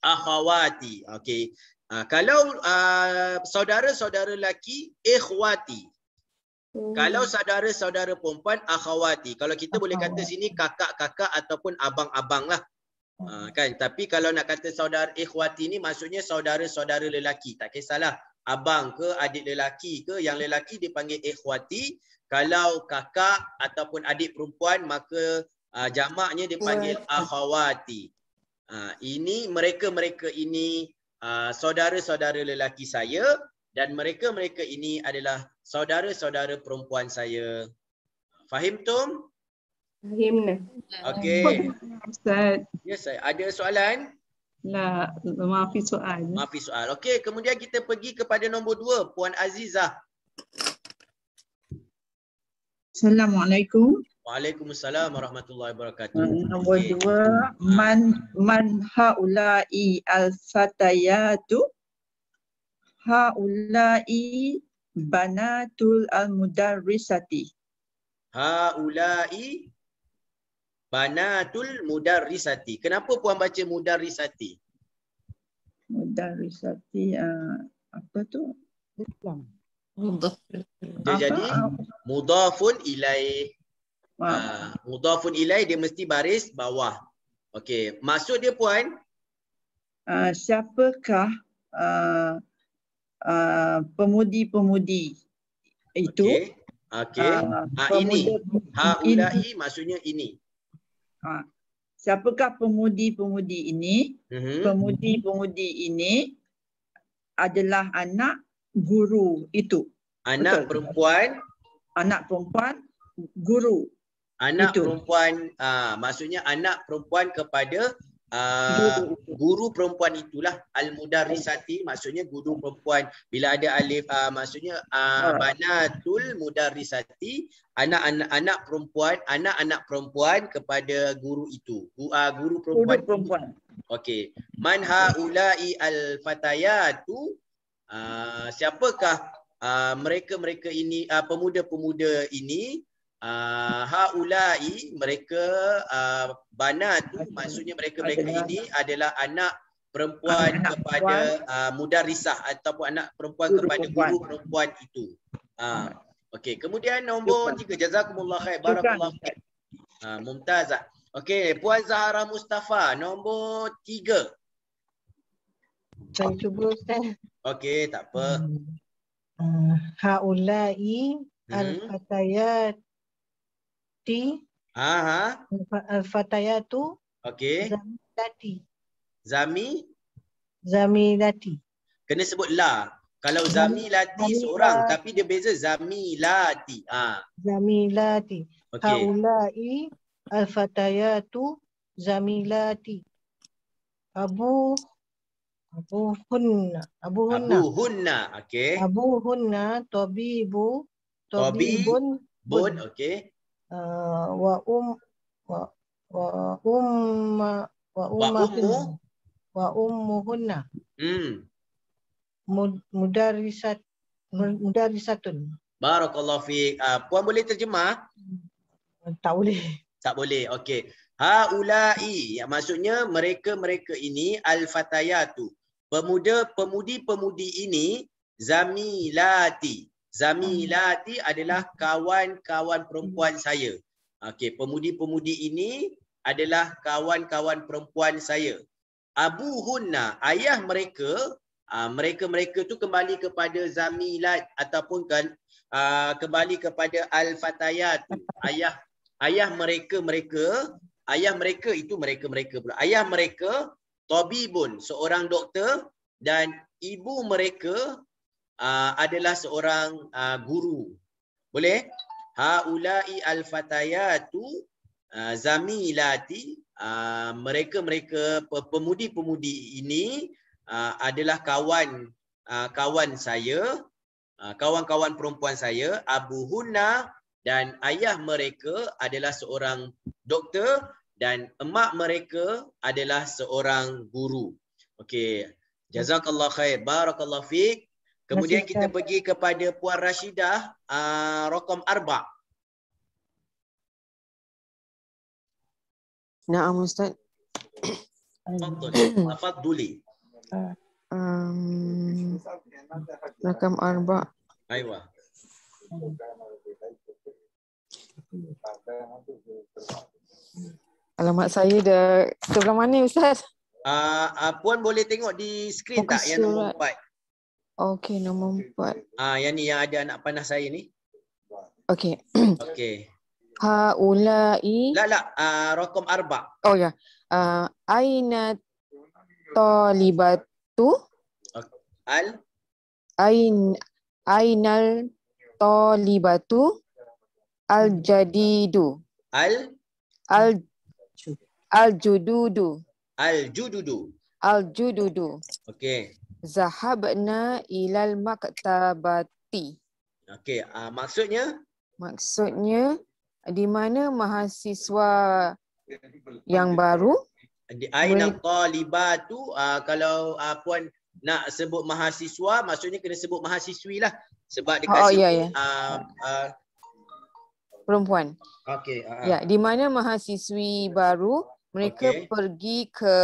akhawati. Okey. Ha, kalau uh, saudara-saudara lelaki ikhwati. Kalau saudara-saudara perempuan akhawati. Kalau kita boleh kata sini kakak-kakak ataupun abang-abang lah. Ha, kan? Tapi kalau nak kata saudara ikhwati ni maksudnya saudara-saudara lelaki. Tak kisahlah abang ke adik lelaki ke. Yang lelaki dipanggil ikhwati. Kalau kakak ataupun adik perempuan maka uh, jamaknya dipanggil akhawati. Uh, ini mereka-mereka ini uh, saudara-saudara lelaki saya dan mereka-mereka ini adalah saudara-saudara perempuan saya. Fahim Tum? Fahim ni. Okey. Ustaz. Ya, saya ada soalan? La, maafi soal. Maafi soal. Okey, kemudian kita pergi kepada nombor dua, Puan Azizah. Assalamualaikum. Waalaikumsalam warahmatullahi wabarakatuh. Uh, Nombor Okey. dua, man man haulai al fatayatu haulai banatul al mudarrisati. Haulai banatul mudarrisati. Kenapa puan baca mudarrisati? Mudarrisati uh, apa tu? Islam. Dia Apa? jadi mudhafun ilaih. Ah, Uh, mudhafun ilaih dia mesti baris bawah. Okey, maksud dia puan uh, siapakah uh, uh, pemudi-pemudi itu? Okey. Okey. Ah, Ha ini. Haulai maksudnya ini. Ah, siapakah pemudi-pemudi ini? Mhm. Pemudi-pemudi ini adalah anak guru itu. Anak Betul. perempuan, Anak perempuan guru. anak Itu. perempuan ah maksudnya anak perempuan kepada ah, Guru guru perempuan itulah al-mudarrisati maksudnya guru perempuan bila ada alif ah, maksudnya ah, Ah. banatul mudarrisati anak-anak anak perempuan anak-anak perempuan kepada guru itu ah, guru Guru perempuan perempuan. Okey. Man haula'i al-fatayatu uh, siapakah uh, mereka-mereka ini uh, pemuda-pemuda ini uh, haula'i mereka uh, banatu maksudnya mereka-mereka ini adalah anak perempuan Anak kepada uh, mudarisah ataupun anak perempuan Guru kepada perempuan. guru perempuan itu. Uh, Okey, kemudian nombor tiga. Jazakumullah khair. Barakallahu fiik. Uh, Mumtazah. Okey, Puan Zahra Mustafa, nombor tiga. Saya cuba Ustaz. Okey, tak apa. Uh, haulai Hmm. Al-fatayati Aha, al-fatayatu okey. zamilati. Zami Zamilati. kena sebut la. Kalau Zamilati Zamila- seorang tapi dia beza Zamilati. Ah, Zamilati. okey. Haulai al-fatayatu zamilati. Abu Abu Hunna. Abu Hunna. Abu Hunna, okey. Abu Hunna tabibu Tabi- tabibun Bun, okey. Uh, wa um wa wa umma wa ummatun wa ummuhunna Hmm. mud- mudarrisat mud- mudarrisatun Barakallahu fiik. Ah, puan boleh terjemah? tak boleh Tak boleh. Okey. Haulai, ya, maksudnya mereka-mereka ini al-fatayatu. Pemuda pemudi-pemudi ini zamilati. Zamilati adalah kawan-kawan perempuan saya. Okey, pemudi-pemudi ini adalah kawan-kawan perempuan saya. Abu Hunna, ayah mereka, ah, mereka-mereka tu kembali kepada zamilat ataupun kan ah, kembali kepada al-fatayat. Ayah ayah mereka mereka ayah mereka itu mereka mereka pula ayah mereka tabibun seorang doktor dan ibu mereka uh, adalah seorang uh, guru boleh haulai alfatayatu uh, zamilati mereka mereka pe- pemudi-pemudi ini adalah kawan kawan saya kawan-kawan perempuan saya Abu Hunna dan ayah mereka adalah seorang doktor dan emak mereka adalah seorang guru. Okey. Jazakallah khair. Barakallahu fiik. Kemudian kita pergi kepada Puan Rashidah ah, uh, Rokom Arba. Naam Ustaz. Tafadduli. um, Rokom Arba. Aywa. Alamat saya dah sebelah mana Ustaz? Uh, uh, Puan boleh tengok di skrin tak yang nombor 4? Okey, nombor empat. Ah, yang ni yang ada anak panah saya ni. Okey. Okey. Haulai. La la uh, rokam arba. Oh ya. Uh, aina talibatu. Al Ain ainal talibatu al jadidu. al Al al jududu. al jududu. Al jududu. Okey. Zahabna ilal maktabati. Okey, uh, maksudnya Maksudnya di mana mahasiswa yang baru di aina talibatu uh, kalau uh, puan nak sebut mahasiswa maksudnya kena sebut mahasiswi lah sebab dekat Oh, sini ya, ya. Uh, uh, perempuan. okey uh, Ya, di mana mahasiswi baru mereka Okey. pergi ke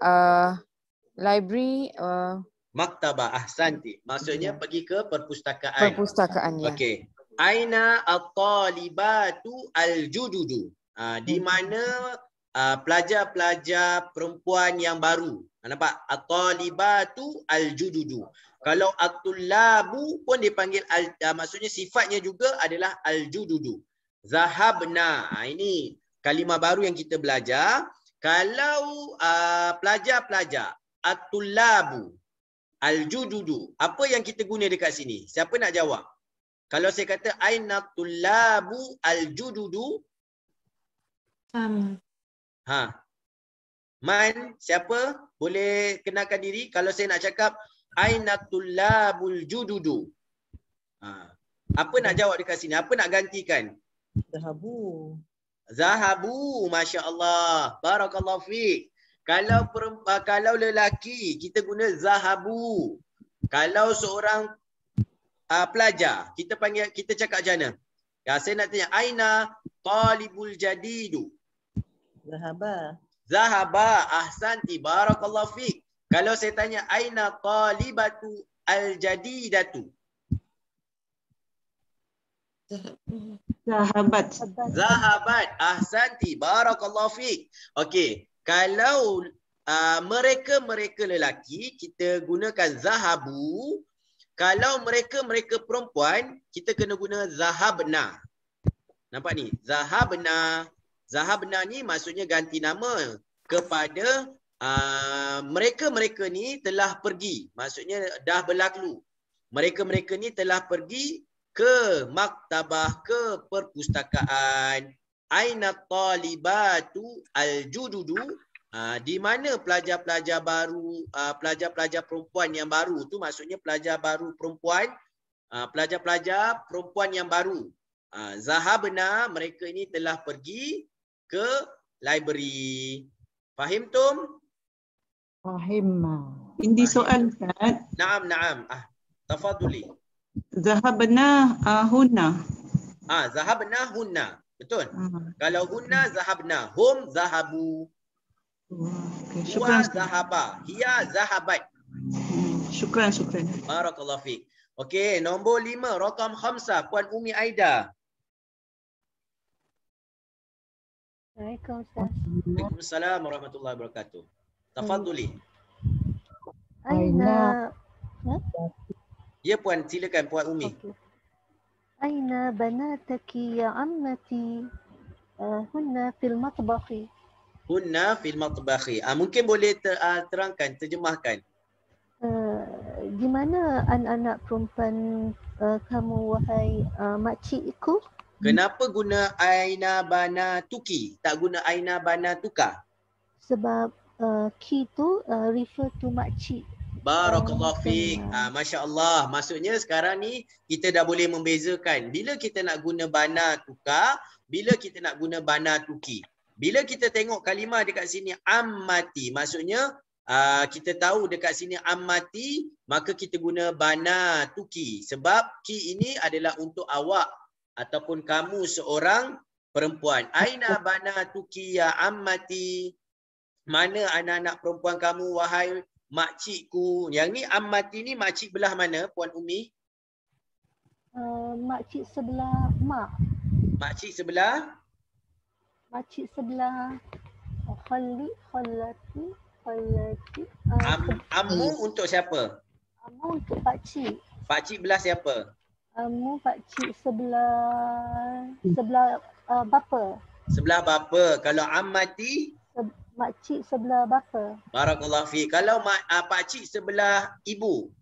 uh, library uh, maktabah ahsanti. Maksudnya pergi ke perpustakaan. Perpustakaan ya. okey. Aina at-talibatu al-jududu uh, di mana uh, pelajar-pelajar perempuan yang baru? Ah, nampak? At-talibatu al-jududu kalau at-tullabu pun dipanggil al, uh, maksudnya sifatnya juga adalah al-jududu zahabna. Ah, ini kalimah baru yang kita belajar. Kalau uh, pelajar-pelajar at-tullabu al-jududu apa yang kita guna dekat sini? Siapa nak jawab? Kalau saya kata aina tullabu al-jududu Um, ha. Man siapa? Boleh kenalkan diri? Kalau saya nak cakap aina tullabul jududu ha. Apa nak jawab dekat sini? Apa nak gantikan? Zahabu. Zahabu, Masya Allah. Barakallahu fiq. Kalau perempuan, kalau lelaki, kita guna zahabu. Kalau seorang uh, pelajar, kita panggil, kita cakap macam mana? Ya, saya nak tanya, Aina talibul jadidu. Zahaba. Zahaba, ahsanti, barakallahu fiq. Kalau saya tanya, Aina talibatu al-jadidatu. Sahabat. Zahabat. Ahsanti. Barakallahu fiq. Okey. Kalau uh, mereka-mereka lelaki, kita gunakan zahabu. Kalau mereka-mereka perempuan, kita kena guna zahabna. Nampak ni? Zahabna. Zahabna ni maksudnya ganti nama kepada uh, mereka-mereka ni telah pergi. Maksudnya dah berlalu. Mereka-mereka ni telah pergi ke maktabah, ke perpustakaan. Aina talibatu al-jududu. Uh, di mana pelajar-pelajar baru, uh, pelajar-pelajar perempuan yang baru tu maksudnya pelajar baru perempuan, uh, pelajar-pelajar perempuan yang baru. Uh, Zahabna mereka ini telah pergi ke library. Fahim tum? Fahim. Ini soal Ustaz. Naam, naam. Ah, tafadhuli. Zahabna uh, hunna. Ah, zahabna hunna. Betul. Ah, Kalau hunna zahabna, hum zahabu. okay. Huwa Syukran. zahaba. Hiya zahabat. Hmm, Syukran, syukran. Barakallahu fiik. Okey, nombor lima, rakam khamsa, Puan Umi Aida. Assalamualaikum Ustaz. Waalaikumsalam warahmatullahi wabarakatuh. Tafadhuli. Aina Ya Puan, silakan Puan Umi. Aina banataki ya ammati uh, hunna fil matbakhi. Hunna fil matbakhi. Ah, mungkin boleh ter, ah, terangkan, terjemahkan. Uh, di mana anak-anak perempuan uh, kamu wahai uh, makcikku? Kenapa guna aina bana tuki, tak guna aina bana tuka? Sebab uh, ki tu uh, refer to makcik. Barakallahu fiik. Ah, Masya Allah. Maksudnya sekarang ni kita dah boleh membezakan. Bila kita nak guna bana tuka, bila kita nak guna bana tuki. Bila kita tengok kalimah dekat sini ammati, maksudnya uh, kita tahu dekat sini ammati, maka kita guna bana tuki. Sebab ki ini adalah untuk awak ataupun kamu seorang perempuan. Aina bana tuki ya ammati. Mana anak-anak perempuan kamu wahai makcikku. Yang ni ammati ni makcik belah mana Puan Umi? Uh, makcik sebelah mak. Makcik sebelah Makcik sebelah uh, khali, khalati, khalati. Uh, am, ammu untuk siapa? Amu untuk pakcik. Pakcik belah siapa? kamu pakcik sebelah sebelah uh, bapa. Sebelah bapa. Kalau ammati, Se- makcik sebelah bapa. barakallahu fi. Kalau mak uh, pakcik sebelah ibu.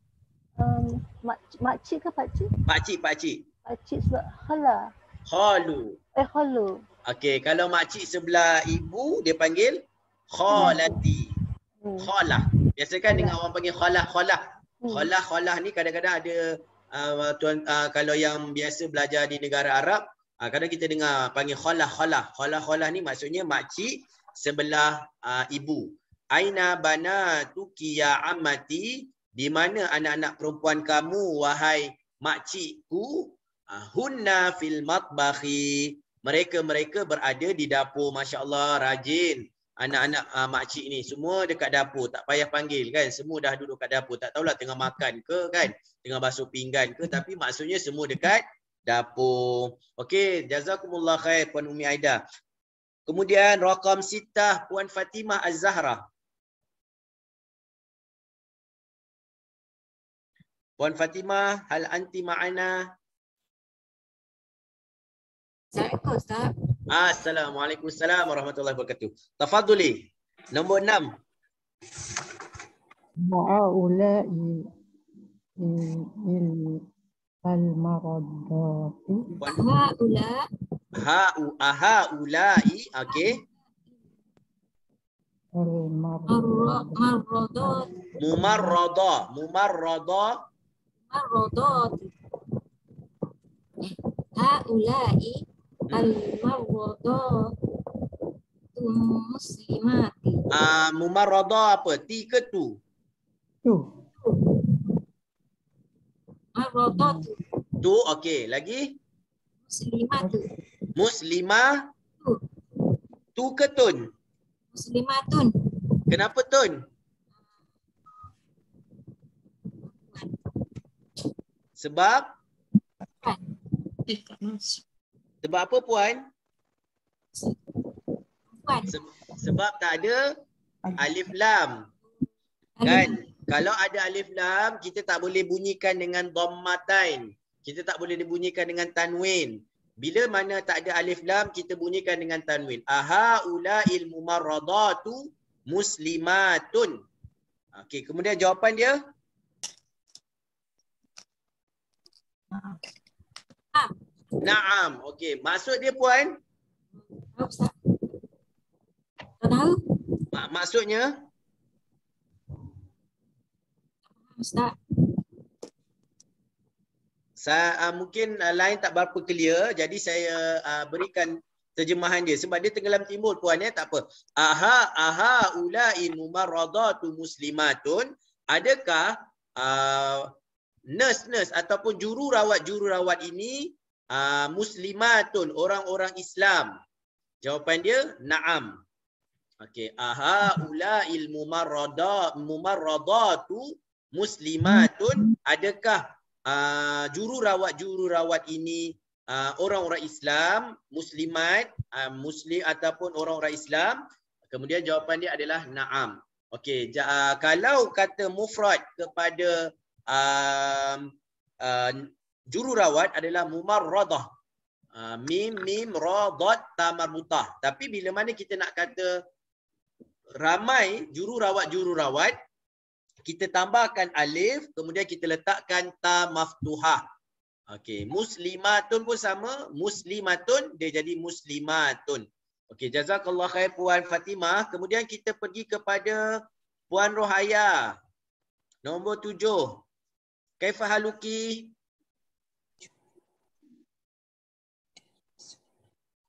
Um, mak makcik ke pakcik? Pakcik, pakcik. Pakcik sebelah hala. Khalu. Eh halu. Okey, kalau makcik sebelah ibu dia panggil khalati. Hmm. Khalah. Biasa kan dengan orang panggil khalah, khalah. Hmm. Khalah, khalah ni kadang-kadang ada uh, tuan uh, kalau yang biasa belajar di negara Arab, uh, kadang kita dengar panggil khalah, khalah. Khalah, khalah ni maksudnya makcik sebelah uh, ibu. Aina banatuki ya ammati? Di mana anak-anak perempuan kamu wahai makcikku? Uh, hunna fil matbakhi. Mereka-mereka berada di dapur. Masya Allah, rajin. Anak-anak uh, makcik ni semua dekat dapur. Tak payah panggil kan. Semua dah duduk kat dapur. Tak tahulah tengah makan ke kan. Tengah basuh pinggan ke. Tapi maksudnya semua dekat dapur. Okey, jazakumullah khair Puan Umi Aida. Kemudian rakam sitah Puan Fatimah Az-Zahra. Puan Fatimah, hal anti ma'ana? Assalamualaikum Ustaz. Assalamualaikum warahmatullahi wabarakatuh. Tafadhuli. Nombor enam. Wa'ula'i il al-maradati Haula Ha'u aha ulai. Okey. al-maradati marradat Mumarrada. Mumarrada. marradat. Haulai al-marradat muslimati. Uh, mumarrada apa? Ti ke tu? tu Marradat Tu okey. Lagi? muslimatu. Muslimah. Tu ke tun? Muslimatun. Kenapa tun? Sebab sebab apa puan? Puan. Se- sebab tak ada alif lam. Kan? Kalau ada alif lam, kita tak boleh bunyikan dengan dhammatain. Kita tak boleh dibunyikan dengan tanwin. Bila mana tak ada alif lam, kita bunyikan dengan tanwin. Aha ula ilmu marradatu muslimatun. Okey, kemudian jawapan dia? Naam. Okey, maksud dia puan? Tahu Ustaz? Tak tahu Mak- maksudnya Ustaz. Saya uh, mungkin uh, lain tak berapa clear jadi saya uh, berikan terjemahan dia. Sebab dia tenggelam timbul puan ya tak apa. Aha aha ulai mumarradatu muslimatun adakah uh, nurse-nurse ataupun jururawat jururawat ini uh, muslimatun orang-orang Islam? Jawapan dia na'am. Okey aha ulai mumarrada mumarradatu muslimatun adakah uh, jururawat-jururawat ini uh, orang-orang Islam, muslimat, uh, muslim ataupun orang-orang Islam? Kemudian jawapan dia adalah na'am. Okey, uh, kalau kata mufrad kepada uh, uh, jururawat adalah mumarradah. Uh, mim mim radat ta marbutah. Tapi bila mana kita nak kata ramai jururawat-jururawat kita tambahkan alif kemudian kita letakkan ta maftuhah. Okey, muslimatun pun sama, muslimatun dia jadi muslimatun. Okey, jazakallah khair Puan Fatimah. Kemudian kita pergi kepada Puan Rohaya. Nombor tujuh. Kaifa haluki?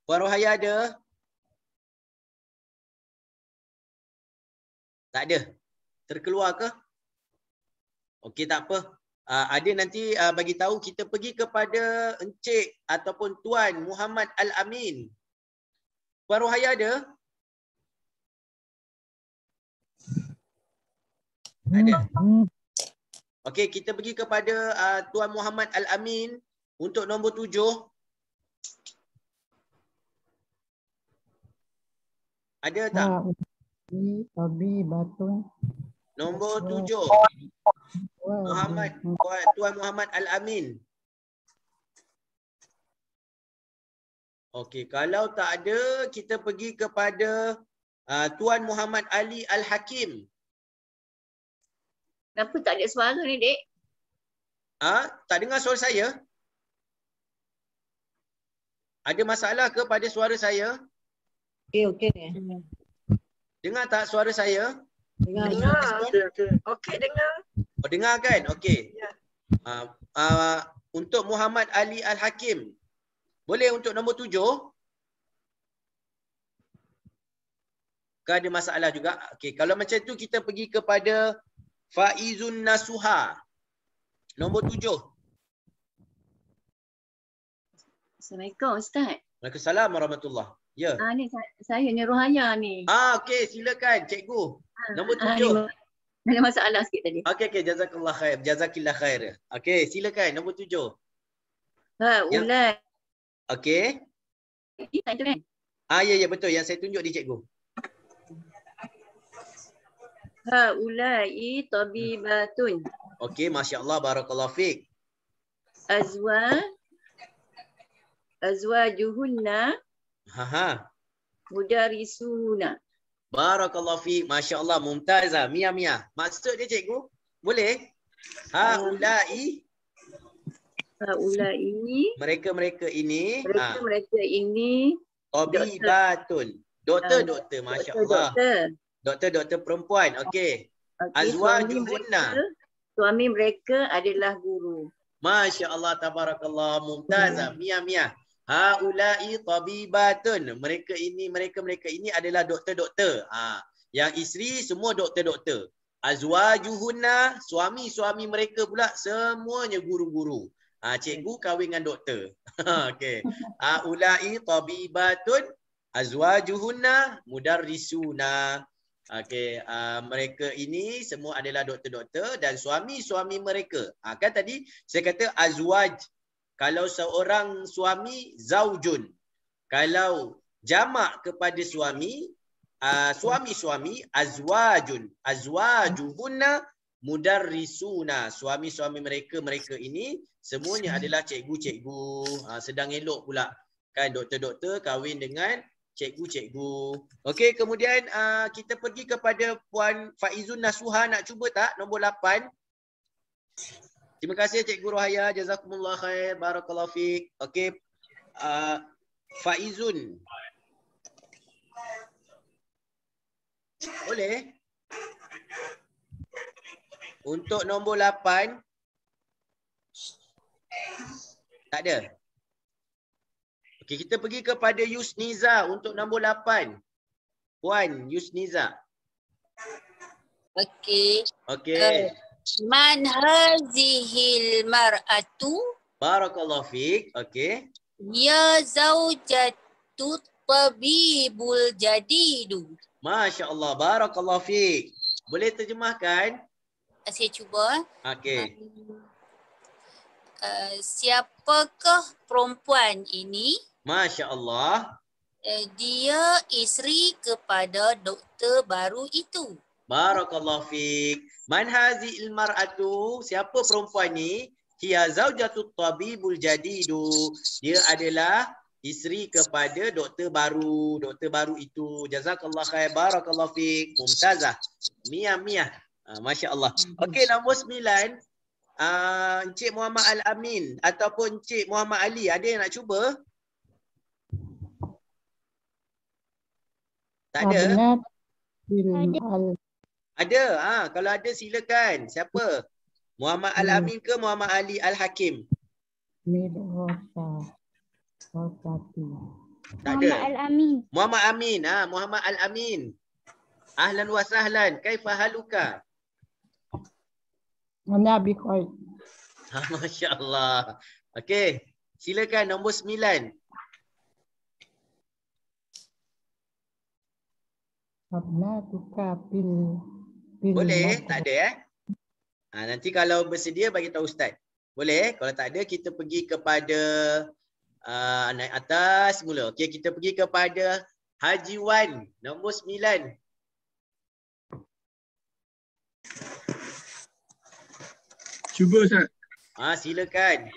Puan Rohaya ada? Tak ada. Terkeluar ke? Okey tak apa. Uh, ada nanti uh, bagi tahu kita pergi kepada encik ataupun tuan Muhammad Al-Amin. Puan Rohaya ada? Ada. Okey, kita pergi kepada uh, tuan Muhammad Al-Amin untuk nombor tujuh. Ada tak? Ha'ula'i tabibatun Nombor tujuh. Muhammad, Tuan- Tuan Muhammad Al-Amin. Okey, kalau tak ada kita pergi kepada uh, Tuan Muhammad Ali Al-Hakim. Kenapa tak ada suara ni, Dek? Ah, tak dengar suara saya? Ada masalah ke pada suara saya? Okey, okey. Dengar tak suara saya? Dengar. Okey dengar. Oh, dengar kan? Okey. Uh, uh, untuk Muhammad Ali Al-Hakim. Boleh untuk nombor tujuh? Ke ada masalah juga? Okey, kalau macam tu kita pergi kepada Faizun Nasuha. Nombor tujuh. Assalamualaikum, Ustaz. Waalaikumsalam warahmatullahi Ya. Ah, ni saya, saya ni Rohaya ni. Ah, okey, silakan cikgu. Nombor Ah, tujuh. ni Ada masalah sikit tadi. Okey, okey, jazakallah khair. Jazakillah khair. Okey, silakan nombor tujuh. Ha, ulai. Okey. Itu kan? Ah, ya, ya, betul. Yang saya tunjuk di cikgu. Ha, ulai tabibatun. Okey, Masya Allah, Barakallah Fik. Azwa azwajuhunna Ha, ha. mudarisuna. Barakallah Fik. Masya Allah, Mumtazah. Mia, Mia. Maksud dia cikgu? Boleh? Haulai, Haulai mereka-mereka ini. mereka Ha, mereka ini Tabibatun. Doktor, Ah, doktor. Masya doktor, Allah. doktor. Doktor-doktor perempuan. Okey. Okey, Azwajuhunna. suami mereka- Suami mereka adalah guru. Masya Allah, tabarakallah, mumtazah, mia mia. Haulai tabibatun. Mereka ini, mereka-mereka ini adalah doktor-doktor. Ha. Yang isteri semua doktor-doktor. Azwajuhunna, suami-suami mereka pula semuanya guru-guru. Ha, cikgu kahwin dengan doktor. Okey. Haulai tabibatun. Azwajuhunna mudarrisuna. Okey, uh, mereka ini semua adalah doktor-doktor dan suami-suami mereka. Ha, kan tadi saya kata azwaj. Kalau seorang suami zaujun. Kalau jamak kepada suami, uh, suami-suami azwajun. Azwajuhunna mudarrisuna. Suami-suami mereka mereka ini semuanya adalah cikgu-cikgu. Ha, sedang elok pula kan doktor-doktor kahwin dengan cikgu-cikgu. Okey, kemudian uh, kita pergi kepada Puan Faizun Nasuha nak cuba tak nombor 8? Terima kasih Cikgu Rohaya. Jazakumullah khair. Barakallahu fiik. Okey. Uh, Faizun. Boleh? Untuk nombor 8 tak ada. Okey, kita pergi kepada Yusniza untuk nombor 8. Puan Yusniza. Okey. Okey. Man hazihil mar'atu Barakallahu fiik. Okey. ya zaujatu tabibul jadidu. Masya Allah. Barakallahu fiik. Boleh terjemahkan? Saya cuba. Okey. Uh, siapakah perempuan ini? Masya Allah. Uh, dia isteri kepada doktor baru itu. Barakallahu fiik. Man hazil mar'atu? Siapa perempuan ni? Hiya zaujatut tabibul jadidu. Dia adalah isteri kepada doktor baru. Doktor baru itu. Jazakallah khair. Barakallahu fiik. Mumtazah. Mia Mia. Ha, Masya Allah. Okey, nombor sembilan. Uh, Encik Muhammad Al-Amin ataupun Encik Muhammad Ali. Ada yang nak cuba? Tak ada? Al Ada. Ha, kalau ada silakan. Siapa? Muhammad Al-Amin ke Muhammad Ali Al-Hakim? Tak ada. Al-Amin. Muhammad Amin. Ha, Muhammad Al-Amin. Ahlan wa sahlan. Kaifa haluka? Ana bi khair. Ha, Masya Allah. Okey. Silakan nombor sembilan. Abnatuka bil bil Boleh? madras- Tak ada eh? Ha, nanti kalau bersedia bagi tahu Ustaz. Boleh? Kalau tak ada kita pergi kepada uh, naik atas mula. Okey, kita pergi kepada Haji Wan nombor sembilan. Cuba Ustaz. Ah, silakan.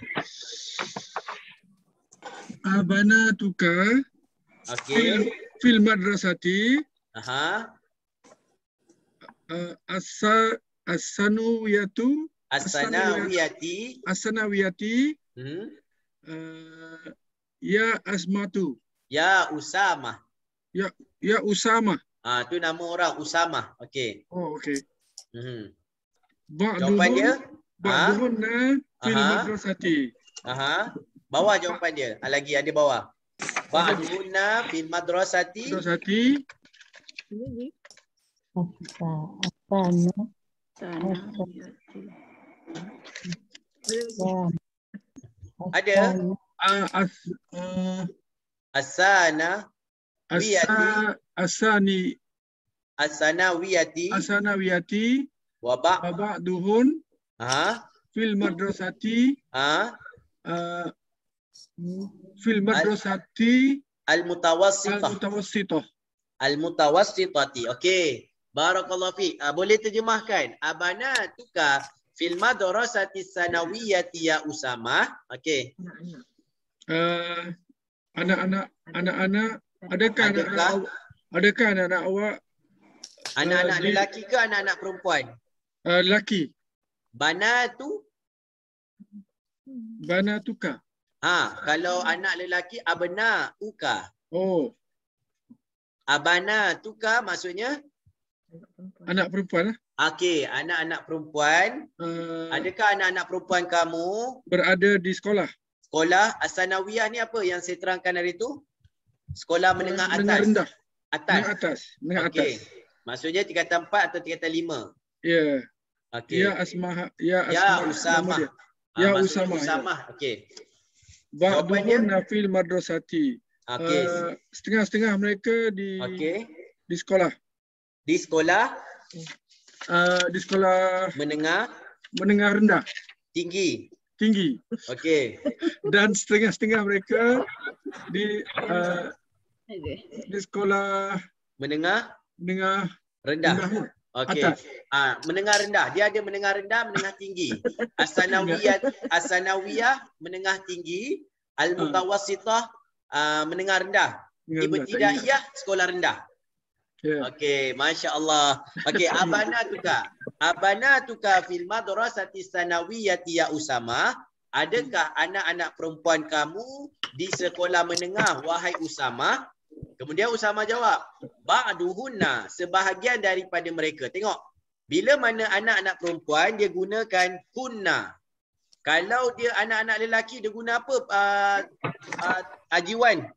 Abanatuka Okey. fil madrasati Aha. Uh, asa asanawiyatu As-sanawiyati. asanawiyati Hmm. uh, ya asmatu Ya Usama. ya ya usama Ah tu nama orang Usama. Okey. oh okey Hmm. Jawapan dia? ba'duhunna fil Aha. madrasati Aha. Bawah jawapan dia. Ah, lagi ada bawah. Ba'duna fil madrasati. madrasati Asana. Ada. Uh, as uh, asana wiyati. Asa asani. Asanawiyati asanawiyati wa ba' wa ba'duhun ha? Fil madrasati. Ha? Uh, fil madrasati. Al-mutawassitah. al-mutawassitah Al-mutawassitati. Okey. Barakallahu fi. Uh, boleh terjemahkan. Abana tuka fil madrasati sanawiyati ya Usama. Okey. uh, anak-anak anak-anak adakah anak-anak Adakah? awak adakah anak-anak awak Anak-anak di- lelaki ke anak-anak perempuan? uh, lelaki Bana tu banatuka ha kalau anak lelaki abna uka. oh Abana tuka maksudnya anak perempuan eh? okey, anak-anak perempuan. uh, Adakah anak-anak perempuan kamu berada di sekolah sekolah asanawiyah ni apa yang saya terangkan hari tu? Sekolah menengah menengah atas. rendah Atas. menengah atas menengah Okey. atas Maksudnya tingkatan 4 atau tingkatan 5. ya Okey. ya asmah ya Ya asmah nama Usama. dia. Ah, ya maksudnya usama ya. Usama. Okey. Ba'duhun fil madrasati Okey. uh, setengah-setengah mereka di Okey. di sekolah Di sekolah uh, di sekolah menengah menengah rendah tinggi. tinggi Okey. dan setengah-setengah mereka di uh, di sekolah Menengah menengah rendah. rendah Okey. Ah, menengah rendah. Dia ada menengah rendah, menengah tinggi. Asanawiyah asanawiyah menengah tinggi, al-mutawassitah ah, menengah rendah. Menengah rendah. Ibtidaiyah sekolah rendah. Ya. Okey, masya-Allah. Okey, abana tuka. Abana tuka fil madrasati sanawiyati ya Usama. Adakah anak-anak perempuan kamu di sekolah menengah wahai Usama? Kemudian Usama jawab, ba'duhunna, sebahagian daripada mereka. Tengok, bila mana anak-anak perempuan dia gunakan hunna. Kalau dia anak-anak lelaki dia guna apa? Uh, uh, Ajiwan.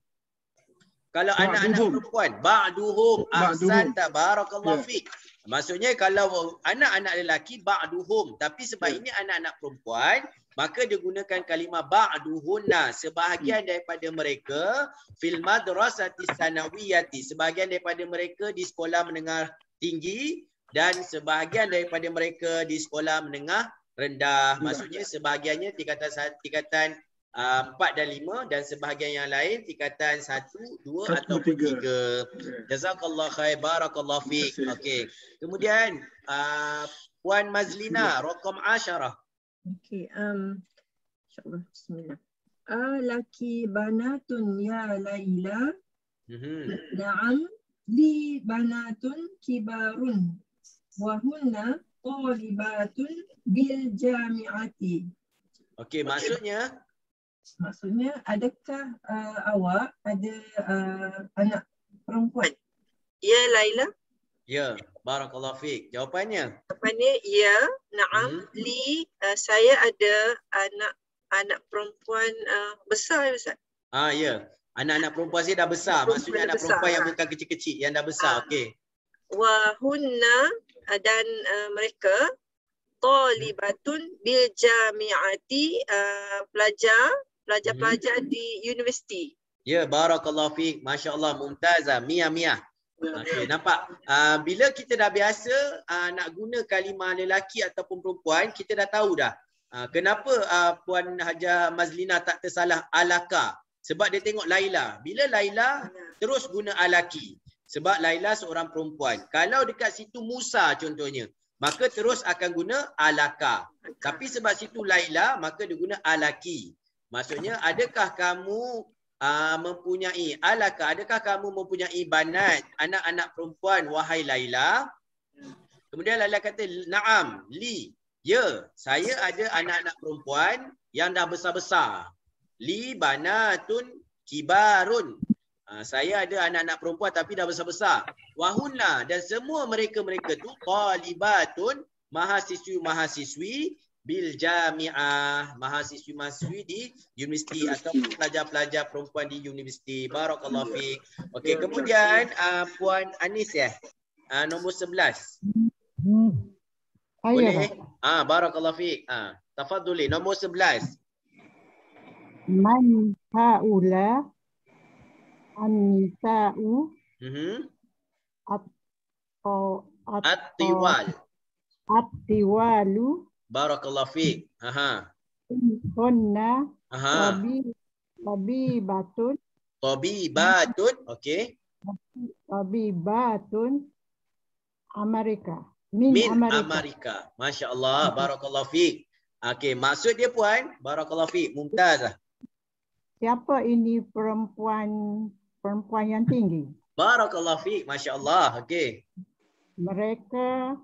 Kalau anak-anak perempuan, ba'duhum Ba'duhum. ahsanta barakallahu Ya. fiik. Maksudnya kalau anak-anak lelaki ba'duhum, tapi sebab ini anak-anak perempuan, maka dia gunakan kalimah ba'duhunna, sebahagian daripada mereka fil madrasati sanawiyati, sebahagian daripada mereka di sekolah menengah tinggi dan sebahagian daripada mereka di sekolah menengah rendah. Maksudnya sebahagiannya tingkatan tingkatan uh, 4 dan 5 dan sebahagian yang lain tingkatan 1, 2 Satu, ataupun tiga. 3. Jazakallah khair barakallahu fiik. Okey. Kemudian uh, Puan Mazlina raqam asyarah. Okey, um, insyaAllah, bismillah. Alaki banatun ya Laila, Mhm. na'am li banatun kibarun, wahunna talibatun bil jami'ati. Okey, maksudnya Maksudnya, adakah uh, awak ada uh, anak perempuan? Ya Laila, ya, barakallahu fiik. Jawapannya jawapannya ya, naam, Hmm. li uh, saya ada anak anak perempuan uh, besar ya Ustaz. Ah ya. Anak-anak perempuan saya dah besar. Perempuan Maksudnya anak besar, perempuan yang ah. bukan kecil-kecil, yang dah besar. Okey. Wa hunna uh, dan uh, mereka talibatun bil jami'ati uh, pelajar pelajar-pelajar di universiti. Ya, barakallahu fiik. Masya-Allah, mumtazah. Mia mia. Okey, nampak? Uh, bila kita dah biasa uh, nak guna kalimah lelaki ataupun perempuan, kita dah tahu dah. Uh, kenapa uh, Puan Haja Mazlina tak tersalah alaka? Sebab dia tengok Laila. Bila Laila terus guna alaki. Sebab Laila seorang perempuan. Kalau dekat situ Musa contohnya, maka terus akan guna alaka. Tapi sebab situ Laila, maka dia guna alaki. Maksudnya, adakah kamu uh, mempunyai alaka adakah kamu mempunyai banat anak-anak perempuan wahai Laila? Kemudian Laila kata na'am li. Ya saya ada anak-anak perempuan yang dah besar-besar. Li banatun kibarun. Uh, saya ada anak-anak perempuan tapi dah besar-besar. Wahunna dan semua mereka-mereka tu talibatun mahasiswi-mahasiswi bil jami'ah mahasiswi-mahasiswi di universiti atau pelajar-pelajar perempuan di universiti. Barakallahu fiik. Okey kemudian uh, puan Anis ya. Uh, nombor 11 Hmm. Boleh? Ah barakallahu fiik. Ah tafadhuli. Nombor 11 Man haula an-nisa'u mhm. Atau at-tiwal. At-tiwalu barakallahu fiik aha hunna aha tabi tabibatun tabibatun okey tabibatun Amerika. Min, min Amerika. Amerika. Masya Allah, barakallahu fiik. Okey, maksud dia puan, barakallahu fiik, mumtaz. Siapa ini perempuan perempuan yang tinggi? Barakallahu fiik, masya Allah. Okey. Mereka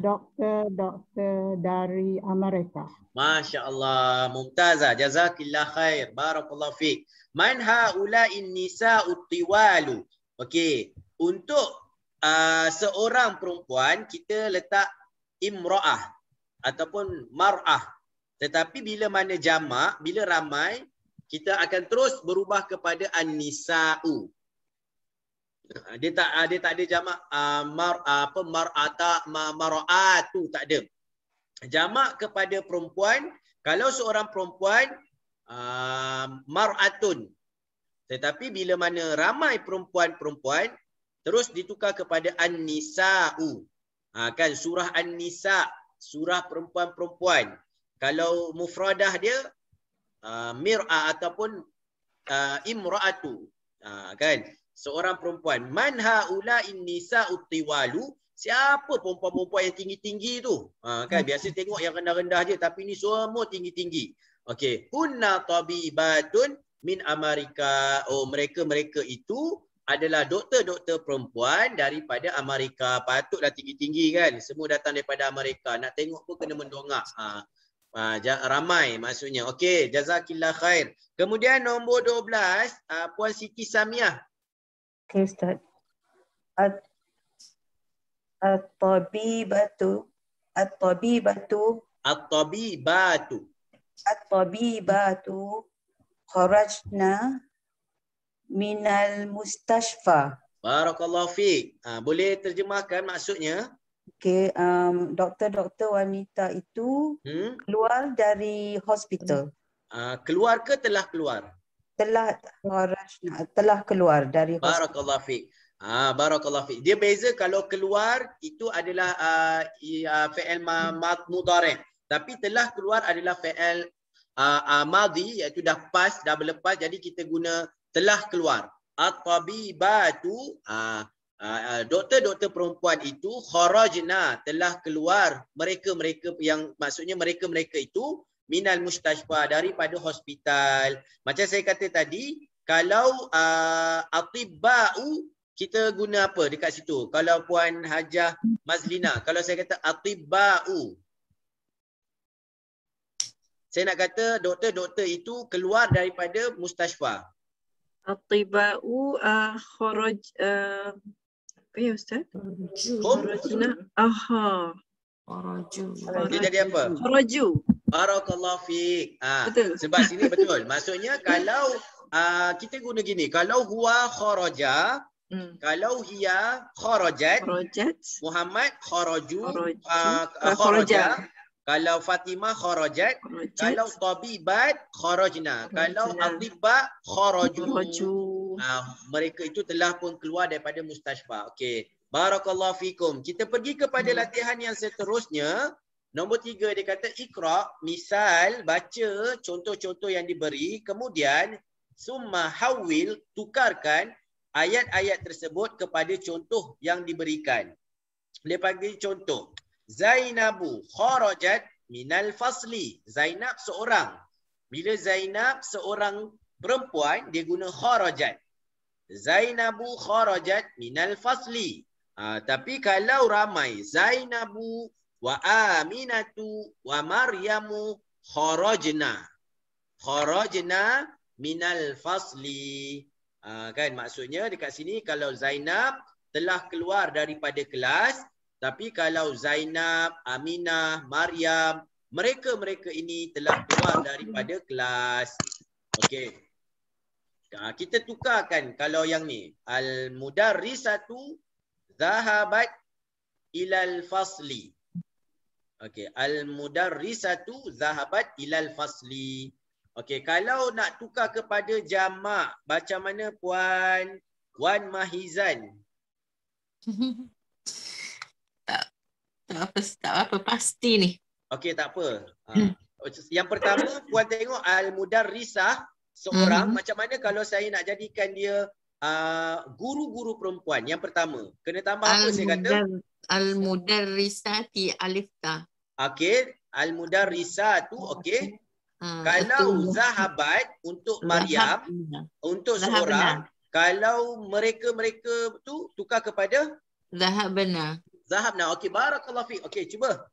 doktor-doktor dari Amerika. Masya Allah, mumtazah. Jazakillah khair. Barakallahu fiik. Man haula'in nisa'u tiwalu. Okey, untuk uh, seorang perempuan kita letak imra'ah ataupun mar'ah. Tetapi bila mana jamak, bila ramai, kita akan terus berubah kepada an-nisa'u. Ah, Dia tak ah, dia tak ada jamak uh, mar apa mar'ata ma, mar'atu tak ada. Jamak kepada perempuan kalau seorang perempuan uh, mar'atun. Tetapi bila mana ramai perempuan-perempuan terus ditukar kepada an-nisa'u. Ha, kan surah an-nisa, surah perempuan-perempuan. Kalau mufradah dia uh, mir'a ataupun uh, imra'atu. Ha, kan seorang perempuan. Man haula in-nisa'u tiwalu? Siapa perempuan-perempuan yang tinggi-tinggi tu? Ha, kan biasa tengok yang rendah-rendah je tapi ni semua tinggi-tinggi. Okey, hunna tabibatun min Amerika. Oh, mereka-mereka itu adalah doktor-doktor perempuan daripada Amerika. Patutlah tinggi-tinggi kan. Semua datang daripada Amerika. Nak tengok pun kena mendongak. Ha. Ha, ramai maksudnya. Okey, jazakillah khair. Kemudian nombor 12, uh, Puan Siti Samiah. Okay, Ustaz. At At-tabibatu At-tabibatu At-tabibatu. At-tabibatu kharajna minal mustashfa. Barakallahu fiik. Ha, boleh terjemahkan maksudnya? Okay, um, doktor-doktor wanita itu Hmm? keluar dari hospital. Uh, keluar ke telah keluar? Telah kharajna, telah keluar dari. Barakallahu fiik. Ah, barakallahu fiik. Dia beza kalau keluar itu adalah uh, uh, fi'il ma- mad mudhari'. Tapi telah keluar adalah fi'il uh, uh, madhi iaitu dah pas, dah berlepas jadi kita guna telah keluar. At-tabibatu uh, doktor-doktor perempuan itu kharajna telah keluar mereka-mereka yang maksudnya mereka-mereka itu minal mustashfa daripada hospital. Macam saya kata tadi, kalau uh, atibba'u kita guna apa dekat situ? Kalau Puan Hajah Mazlina, kalau saya kata atibba'u. Saya nak kata doktor-doktor itu keluar daripada mustashfa. Atiba'u uh, kharaj uh, apa ya Ustaz? Kharajna. Aha. Dia jadi apa? Kharaju. Barakallahu fiik. Ah, Betul. Sebab sini betul. Maksudnya kalau uh, kita guna gini, kalau huwa kharaja, Hmm. kalau hiya kharajat, Kharajat. Muhammad kharaju, Kharaju. uh, kharaja. Kalau Fatimah kharajat, Kharajat. kalau tabibat kharajna, kalau atibba kharaju. Kharaju. Ah, mereka itu telah pun keluar daripada mustashfa. Okey. Barakallahu fikum. Kita pergi kepada Hmm. latihan yang seterusnya. Nombor tiga dia kata ikra, misal baca contoh-contoh yang diberi, kemudian summa hawil, tukarkan ayat-ayat tersebut kepada contoh yang diberikan. Dia bagi contoh. Zainabu kharajat minal fasli. Zainab seorang. Bila Zainab seorang perempuan dia guna kharajat. Zainabu kharajat minal fasli. Ha, tapi kalau ramai Zainabu wa Aminatu wa Maryamu kharajna. Kharajna minal fasli. Ha, kan maksudnya dekat sini kalau Zainab telah keluar daripada kelas tapi kalau Zainab, Aminah, Maryam mereka-mereka ini telah keluar daripada kelas. Okey. Ha, kita tukarkan kalau yang ni. Al-mudarrisatu zahabat ilal fasli. Okey. Al-mudarrisatu zahabat ilal fasli. Okey. Kalau nak tukar kepada jamak, macam mana Puan? Wan Mahizan. tak, tak apa, tak apa pasti ni. Okey, tak apa. Ha. Yang pertama, Puan tengok Al-Mudarrisah seorang. Mhm. Macam mana kalau saya nak jadikan dia uh, guru-guru perempuan? Yang pertama, kena tambah apa saya kata? Al-mudar- Al-mudarrisati alif ta. Okey, Al-Mudarrisah tu okey. Ha, Kalau betul. Zahabat untuk Maryam, Zahabna. untuk Zahabna. seorang, kalau mereka-mereka tu tukar kepada Zahabna. Zahabna. Okey, barakallahu fiik. Okey, cuba.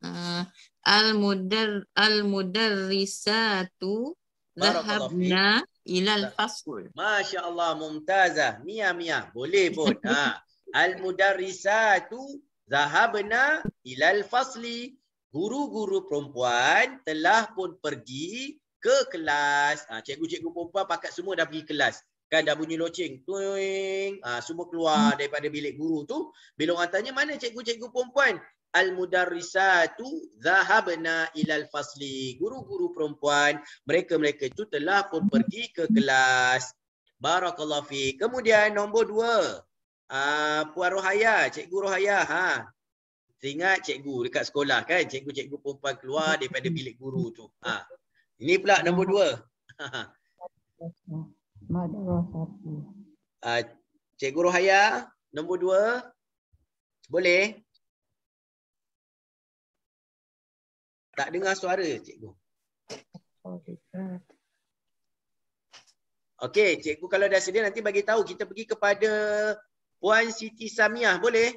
Uh, al-mudar al-mudarrisatu zahabna ilal fasl. Masya Allah, mumtazah. Mia Mia. Boleh pun. ha. Al-mudarrisatu zahabna ilal fasli. Guru-guru perempuan telah pun pergi ke kelas. Ha, cikgu-cikgu perempuan pakat semua dah pergi kelas. Kan dah bunyi loceng. Tuing. Ha, semua keluar daripada bilik guru tu. Bila orang tanya mana cikgu-cikgu perempuan? Al-mudarrisatu zahabna ilal fasli. Guru-guru perempuan, mereka-mereka itu telah pun pergi ke kelas. Barakallahu fiik. Kemudian nombor dua. Uh, Puan Rohaya, Cikgu Rohaya. Ha. Ingat cikgu dekat sekolah kan? Cikgu-cikgu perempuan keluar daripada bilik guru tu. Ha. Ini pula nombor dua. Madrasatu. Uh, Cikgu Rohaya, nombor dua. Boleh? Tak dengar suara cikgu. Okey, cikgu kalau dah sedia nanti bagi tahu kita pergi kepada Puan Siti Samiah, boleh?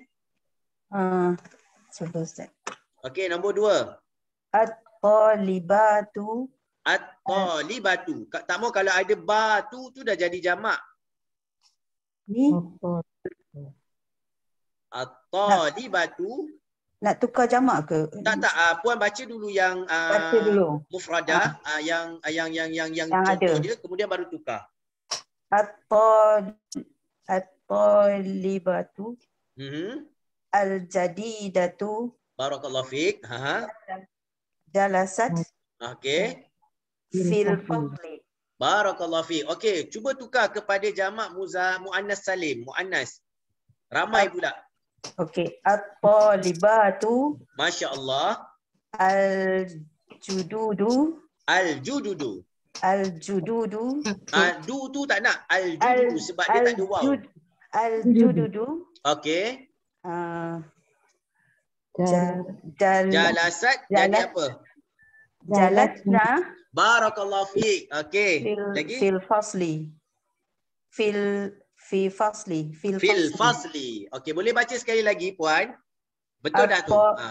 Ah, Ustaz. Okey, nombor dua. At-talibatu At-talibatu. Tak mau kalau ada ba tu tu dah jadi jamak. ni At-talibatu. Nak tukar jamak ke? Tak tak uh, puan baca dulu yang uh, Baca dulu. mufradah uh, yang yang yang yang yang, Yang contoh ada. dia kemudian baru tukar. At-tal at-talibatu Mhm. al-jadidatu Barakallahu fiik. Ha ha. jalasat Okey. fil fasli. Barakallahu fiik. Okey, cuba tukar kepada jamak muza muannas salim, muannas. Ramai pula. Okey, at-talibatu Masya-Allah. al-jududu Al-jududu. al-jududu Ah, du tu tak nak. Al-jududu sebab dia tak ada waw. al-jud al-jududu Okey. ja- jal- Jalasat jadi apa? jalatna Barakallahu fiik. Okey. Lagi? fil fasli fil fi fasli fil, Fil fasli. Okey, boleh baca sekali lagi puan? Betul dah tu. Ha.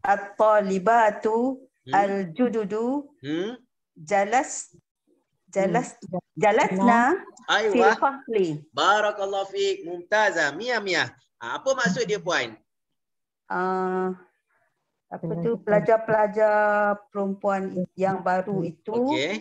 at-talibatu Hmm. al-jududu Hmm. jalas jalas jalasna fil Aywa. fasli Barakallahu fiik. Mumtazah. Mia Mia. Ha, apa maksud dia puan? Ah, apa tu pelajar-pelajar perempuan yang baru itu Okey.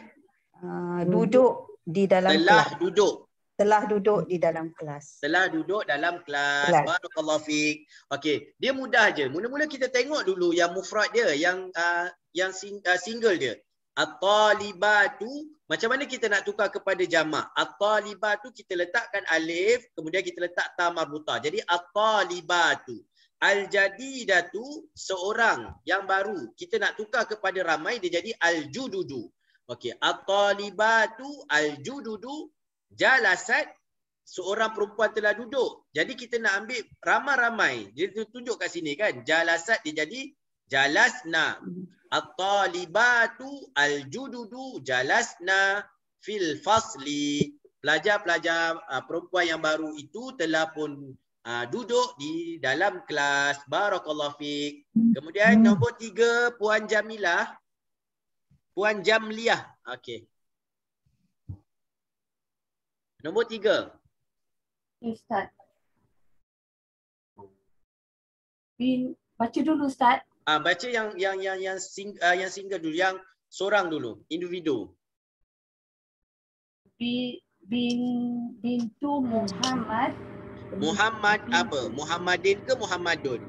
ah, duduk di dalam Telah kelas duduk. Telah duduk di dalam kelas Telah duduk dalam kelas. Kelas. Barakallahu fiik. Okey, dia mudah je. Mula-mula kita tengok dulu yang mufrad dia, yang uh, yang sing, uh, single dia. At-talibatu macam mana kita nak tukar kepada jamak? At-talibatu kita letakkan alif, kemudian kita letak ta marbutah. Jadi at-talibatu. Al-jadidatu seorang yang baru. Kita nak tukar kepada ramai dia jadi al-jududu. Okey, at-talibatu al-jududu jalasat seorang perempuan telah duduk. Jadi kita nak ambil ramai-ramai. Dia tu- tunjuk kat sini kan. Jalasat dia jadi jalasna. At-talibatu al-jududu jalasna fil fasli. Pelajar-pelajar uh, perempuan yang baru itu telah pun uh, duduk di dalam kelas. Barakallahu fiik. Kemudian nombor tiga Puan Jamilah. Puan Jamliah. Okey. Nombor tiga. Ustaz. Bin, baca dulu Ustaz. Ah baca yang yang yang yang sing, uh, yang single dulu, yang seorang dulu, individu. Bin, bin bintu Muhammad Muhammad apa? Muhammadin ke Muhammadun?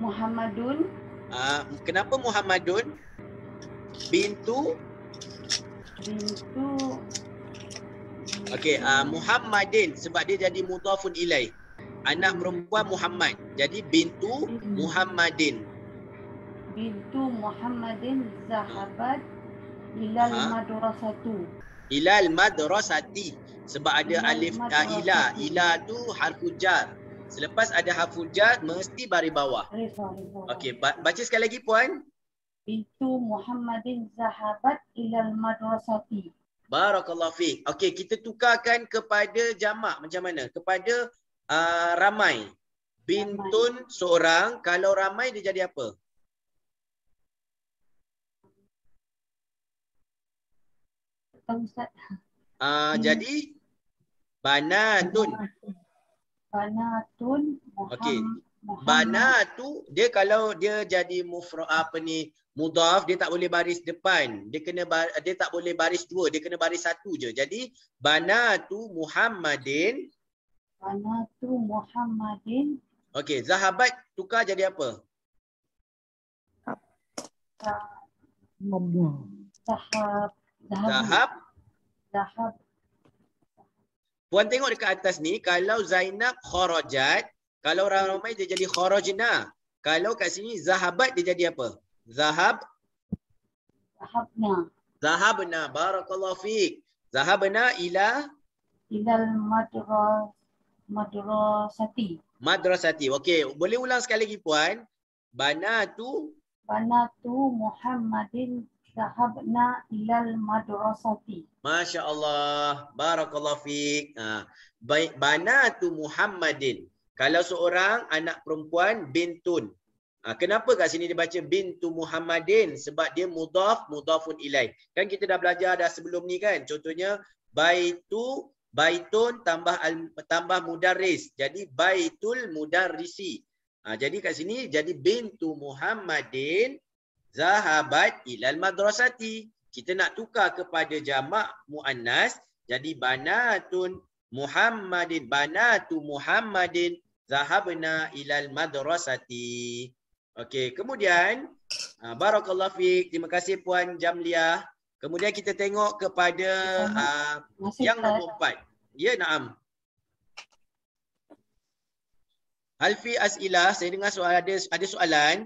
Muhammadun Ah kenapa Muhammadun? Bintu bintu Okey, uh, Muhammadin sebab dia jadi mudhafun ilaih. Anak perempuan Muhammad. Jadi bintu Muhammadin. bintu Muhammadin zahabat ilal Ha? madrasatu. Ilal madrasati. Sebab ada Ilal alif uh, ila. Ila tu harful jar. Selepas ada harful jar mesti baris bawah. Okey, ba- baca sekali lagi puan. Bintu Muhammadin zahabat ilal madrasati. Barakallahu fiik. Okey, kita tukarkan kepada jamak macam mana? Kepada uh, ramai. Bintun seorang, kalau ramai dia jadi apa? Ustaz? Uh, jadi banatun. Banatun Okey. Bana tu dia kalau dia jadi mufra apa ni mudhaf dia tak boleh baris depan. Dia kena bar, dia tak boleh baris dua, dia kena baris satu je. Jadi bana tu Muhammadin. Banatu Muhammadin Okey, zahabat tukar jadi apa? zahab zahab Zahab. Puan tengok dekat atas ni kalau Zainab kharajat, kalau orang ramai dia jadi kharajna. Kalau kat sini zahabat dia jadi apa? Zahab zahabna zahabna barakallahu fiik. Zahabna ila ilal madras madrasati. madrasati. Okey, boleh ulang sekali lagi puan. Banatu Banatu Muhammadin zahabna ilal madrasati. Masya Allah. Barakallahu fiik. Ha. Baik, banatu Muhammadin. Kalau seorang anak perempuan bintun. Ha, kenapa kat sini dia baca bintu Muhammadin? Sebab dia mudhaf, mudhafun ilaih. Kan kita dah belajar dah sebelum ni kan. Contohnya baitu, baitun tambah al, tambah mudarris. Jadi baitul mudarrisi. Ha, jadi kat sini jadi bintu Muhammadin zahabat ilal madrasati. Kita nak tukar kepada jamak muannas jadi banatun Muhammadin banatu Muhammadin zahabna ilal madrasati. Okey, kemudian uh, barakallahu fiik. Terima kasih puan Jamliah. Kemudian kita tengok kepada uh, Masih yang nombor empat. Ya, naam. Alfi As'ilah, saya dengar soal ada ada soalan.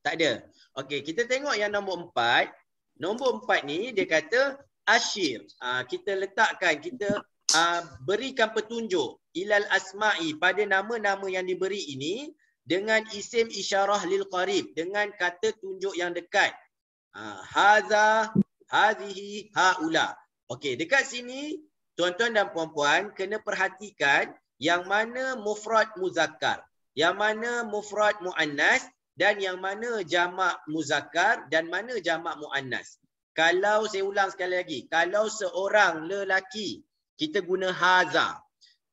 Tak ada. Okey, kita tengok yang nombor empat. Nombor empat ni dia kata asyir. Uh, kita letakkan, kita uh, berikan petunjuk ilal asma'i pada nama-nama yang diberi ini dengan isim isyarah lil qarib dengan kata tunjuk yang dekat. Uh, haza, hazihi, haula. Okey, dekat sini tuan-tuan dan puan-puan kena perhatikan yang mana mufrad muzakkar, yang mana mufrad muannas dan yang mana jamak muzakkar dan mana jamak muannas. Kalau saya ulang sekali lagi, kalau seorang lelaki kita guna haza.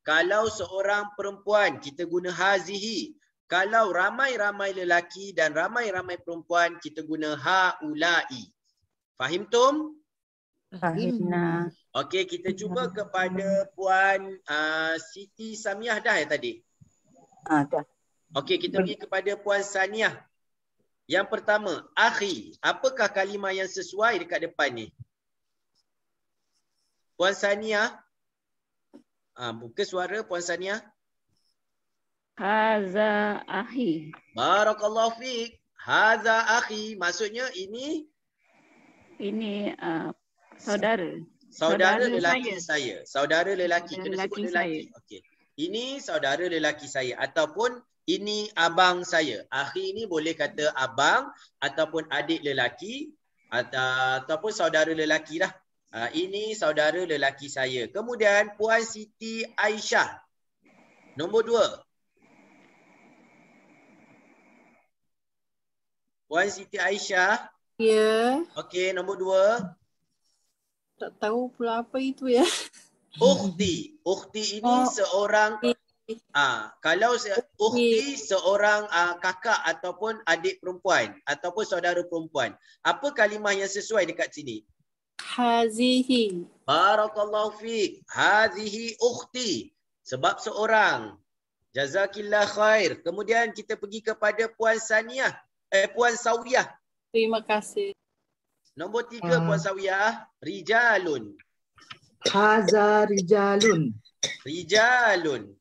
Kalau seorang perempuan kita guna hazihi. Kalau ramai-ramai lelaki dan ramai-ramai perempuan kita guna haulai. Fahim tum? Fahimna. Okey, kita cuba kepada puan uh, Siti Samiah dah ya tadi. Ah, dah. Okey, kita pergi kepada puan Saniah. Yang pertama, akhi. Apakah kalimah yang sesuai dekat depan ni? Puan Saniah. Ah, buka suara puan Saniah. Haza ahi. Barakallahu fiik. Haza akhi. Maksudnya ini Ini uh, saudara. saudara, Saudara lelaki saya. Saudara lelaki. Saudara Kena sebut lelaki lelaki. Okey. Ini saudara lelaki saya ataupun ini abang saya. Akhi ini boleh kata abang ataupun adik lelaki atau, ataupun saudara lelaki dah. Uh, ini saudara lelaki saya. Kemudian Puan Siti Aisyah. Nombor dua. Puan Siti Aisyah. Ya, Okey, nombor dua. tak tahu pula apa itu ya. Ukhti. Ukhti ini Oh. seorang ah kalau se ukhti seorang ah, kakak ataupun adik perempuan ataupun saudara perempuan. Apa kalimah yang sesuai dekat sini? Hazihi. Barakallahu fiik. Hazihi ukhti. Sebab seorang. Jazakillah khair. Kemudian kita pergi kepada Puan Saniah. Eh Puan Sawiyah. Terima kasih. Nombor tiga Ah. Puan Sawiyah. Rijalun. Haza rijalun. Rijalun.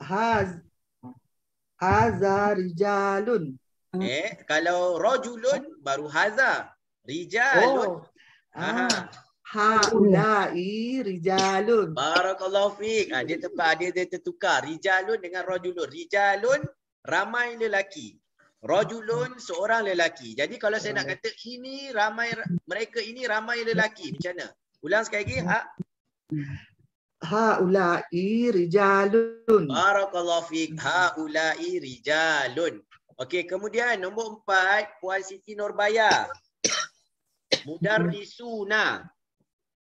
Haz Haza rijalun. Eh, kalau rajulun baru haza. Rijalun. Oh. Ah. Haulai rijalun. Barakallahu fiik. Ah, dia tepat dia, dia tertukar. Rijalun dengan rajulun. Rijalun ramai lelaki. Rajulun seorang lelaki. Jadi kalau saya nak kata ini ramai mereka ini ramai lelaki. Macam mana? Ulang sekali lagi. Ha? Haulai rijalun. Barakallahu fiik. Haulai rijalun. Okey, kemudian nombor empat Puan Siti Nurbaya. Mudarrisuna.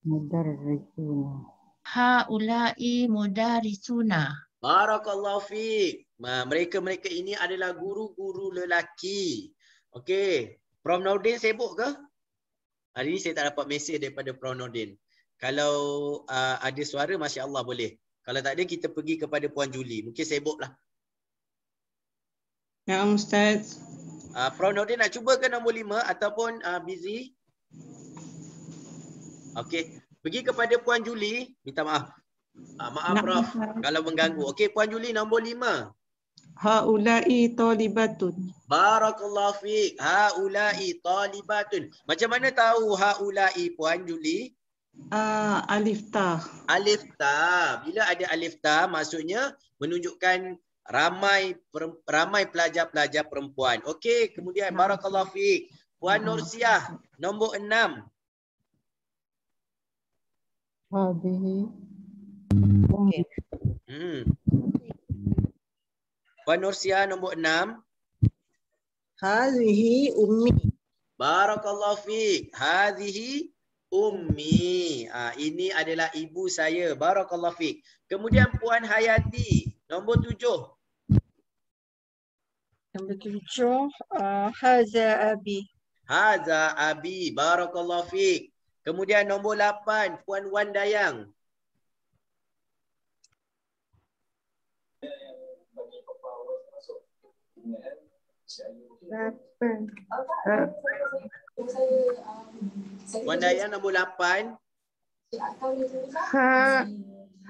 Mudarrisuna. Haulai mudarisuna. Barakallahu fiik. Mereka-mereka ini adalah guru-guru lelaki. Okey. Prof Nordin sibuk ke? Hari ini saya tak dapat mesej daripada Prof Nordin. Kalau uh, ada suara, Masya Allah boleh. Kalau tak ada, kita pergi kepada Puan Juli. Mungkin sibuk lah. Ya Ustaz. Uh, Prof Nordin nak cuba ke nombor lima ataupun uh, busy? Okey. Pergi kepada Puan Juli. Minta maaf. Uh, maaf Nak Prof minta. kalau mengganggu. Okey Puan Juli nombor lima. Haulai talibatun. Barakallahu fiik. Haulai talibatun. Macam mana tahu haulai Puan Juli? Ah, alif ta. Alif ta. Bila ada alif ta maksudnya menunjukkan ramai ramai pelajar-pelajar perempuan. Okey, kemudian barakallahu fiik. Puan Nursiah nombor enam. Hadihi. Hmm. Puan Nursiah nombor enam. Hazihi ummi. Barakallahu fiik. Hadhihi ummi. Ah ini adalah ibu saya. Barakallahu fiik. Kemudian Puan Hayati nombor tujuh. Nombor tujuh, uh, Haza Abi. Haza abi. Barakallahu fiik. Kemudian nombor lapan Puan Wan Dayang. Lapan. Wan Dayang nombor lapan. Ha,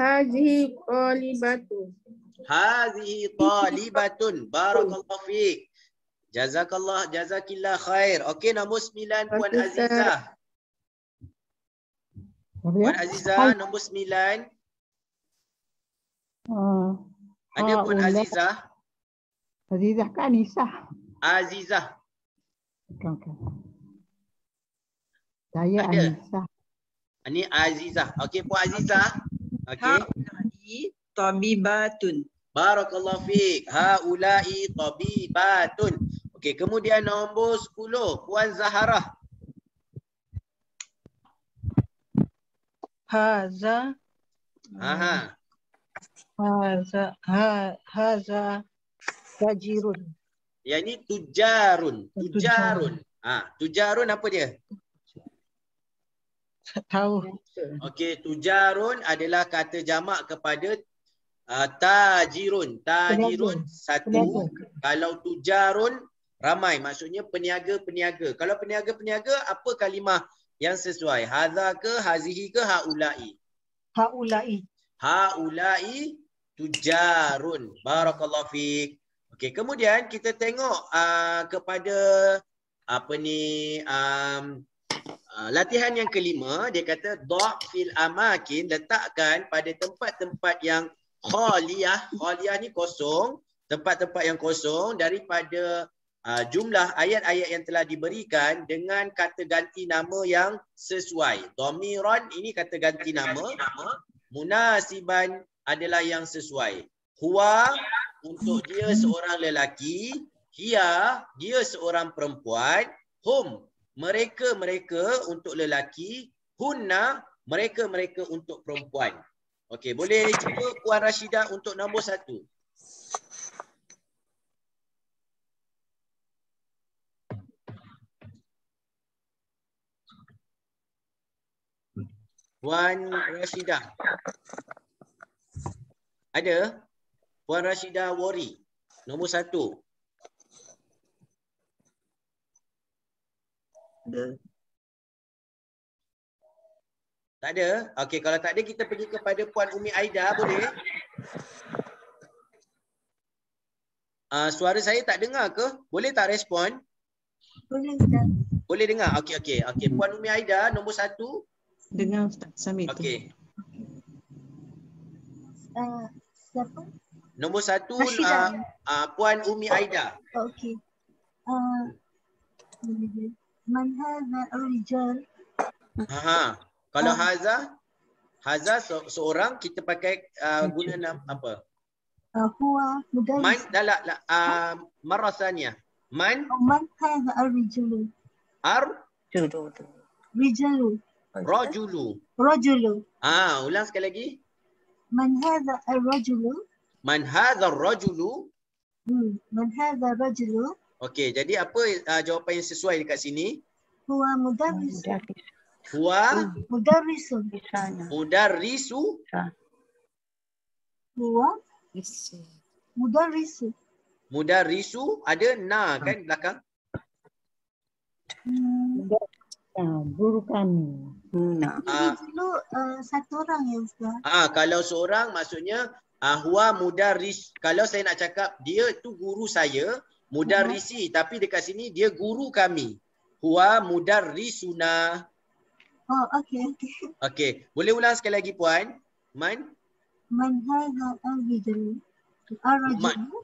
Hazihi Qalibatu. Hazihi talibatun. Barakallahu fiik. Jazakallah jazakillah khair. Okey nombor sembilan Puan Okey. Azizah. Puan Azizah nombor sembilan. Ah, Ada Puan haulai. Azizah. Azizah kan Anisah. Azizah. Bukan, bukan. Saya Ada. Anisah. Ini Azizah. Okey Puan Azizah. Okey. Haulai tabibatun. Barakallahu fiik. Haulai tabibatun. Okey, kemudian nombor 10 Puan Zaharah. Haza. Aha. Haza. Ha, haza. Fajirun. Yang ni tujarun. Tujarun. Ha, tujarun apa dia? Tahu. Okey, tujarun adalah kata jamak kepada uh, tajirun. Tajirun satu. Kalau tujarun ramai maksudnya peniaga-peniaga. Kalau peniaga-peniaga apa kalimah yang sesuai? Hadza ke hazihi ke haulai? Haulai. Haulai tujarun. Barakallahu fiik. Okey, kemudian kita tengok uh, kepada apa ni um, uh, latihan yang kelima dia kata dha' fil amakin letakkan pada tempat-tempat yang khaliyah. Khaliyah ni kosong, tempat-tempat yang kosong daripada uh, jumlah ayat-ayat yang telah diberikan dengan kata ganti nama yang sesuai. Domiron ini kata ganti nama. Munasiban adalah yang sesuai. Huwa untuk dia seorang lelaki. Hia dia seorang perempuan. Hum mereka-mereka untuk lelaki. Hunna mereka-mereka untuk perempuan. Okey, boleh cuba Puan Rashidah untuk nombor satu. Puan Rashidah. Ada? Puan Rashidah Wari. Nombor satu. Ada. Tak ada? Okey, kalau tak ada kita pergi kepada Puan Umi Aida boleh? Uh, suara saya tak dengar ke? Boleh tak respon? Boleh Ustaz. Boleh dengar? Okey, okey. Okey, Puan Umi Aida nombor satu. Dengar Ustaz Samit tu. Okey. Uh, siapa? Nombor satu uh, uh, Puan Umi Aida. Okey. Uh, man hadha ar-rijal? Ha. Kalau Haza, Haza se- seorang kita pakai uh, guna nama apa? Uh, huwa mudarris. Man dah la, la uh, marasanya. Man Man hadha ar-rijal? ar Rijalu. Rajulu. Rajulu. Ah, ulang sekali lagi. Man hadha ar-rajulu? Man hadha rajulu. Hmm. Man hadha rajulu? Okey, jadi apa uh, jawapan yang sesuai dekat sini? Huwa mudarris. Huwa Mudarrisun. mudarrisu Huwa mudarrisu. mudarrisu ada na kan belakang? Hmm. Guru kami. Ah, Dulu uh, satu orang ya Ustaz. ah kalau seorang maksudnya ah huwa mudarris. Kalau saya nak cakap dia tu guru saya, mudarrisi tapi dekat sini dia guru kami. Huwa mudarrisuna. Oh, okey okey. Okey, boleh ulang sekali lagi puan? Man Man hadha ar-rajulu? Ar-rajulu?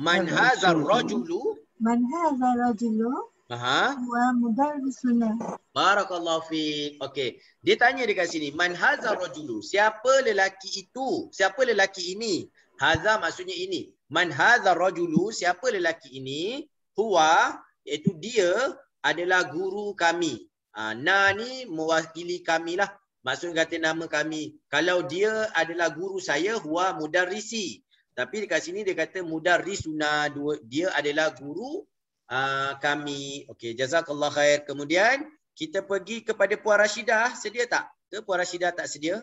man hadha rajulu? Man hadha rajulu? Aha. Huwa mudarrisuna. Barakallahu fiik. Okey. Dia tanya dekat sini, man hadza rajulu? Siapa lelaki itu? Siapa lelaki ini? Hadza maksudnya ini. Man hadza rajulu? Siapa lelaki ini? Huwa iaitu dia adalah guru kami. Ha, na ni mewakili kami lah. Maksud kata nama kami. Kalau dia adalah guru saya, huwa mudarrisi. Tapi dekat sini dia kata mudarrisuna. Dia adalah guru uh, kami. Okey, jazakallah khair. Kemudian kita pergi kepada Puan Rashidah. Sedia tak? Ke Puan Rashidah tak sedia?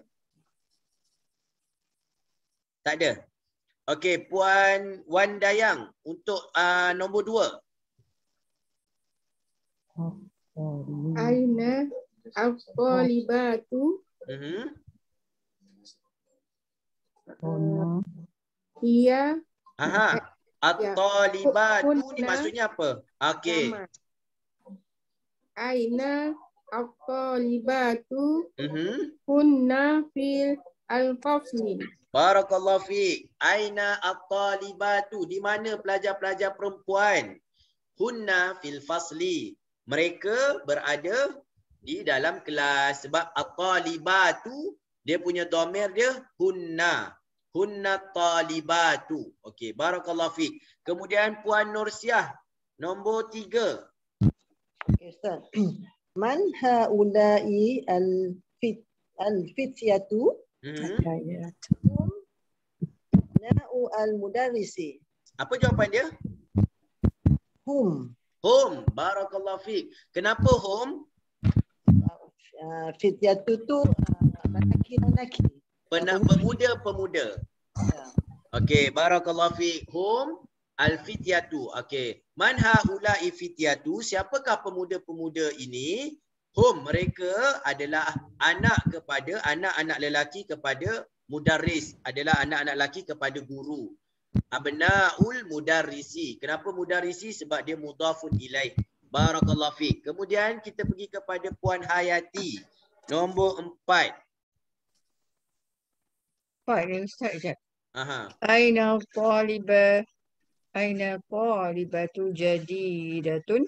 Tak ada. Okey, Puan Wan Dayang untuk uh, nombor dua. Aina al-talibatu Uh-huh. hiya Aha. At-talibatu ni Kunna. maksudnya apa? Okey. Aina al-talibatu Uh-huh. kunna fil al-fasli. Barakallahu fiik. Aina at-talibatu? Di mana pelajar-pelajar perempuan? Hunna fil fasli. Mereka berada di dalam kelas sebab at-talibatu dia punya domir dia hunna. Hunna talibatu. Okey, barakallahu fiik. Kemudian Puan Nursiah nombor tiga. Okay, Ustaz. Man haulai al-fit al-fityatu Hmm. na'u al-mudarrisi. Apa jawapan dia? Hum. Hum. Barakallahu fiik. Kenapa hum? Uh, fityatu tu uh, lelaki dan lelaki. Penak pemuda-pemuda. Okey, barakallahu fiik. Hum al-fityatu. Okey. Man haula'i fityatu? Siapakah pemuda-pemuda ini? Hum mereka adalah anak kepada anak-anak lelaki kepada mudarris, adalah anak-anak lelaki kepada guru. Abnaul mudarrisi. Kenapa mudarrisi? Sebab dia mudhafun ilaih. Barakallahu fiik. Kemudian kita pergi kepada Puan Hayati. Nombor empat. Empat ni Ustaz sekejap. Aha. Aina taliba Aina qalibatul jadidatun.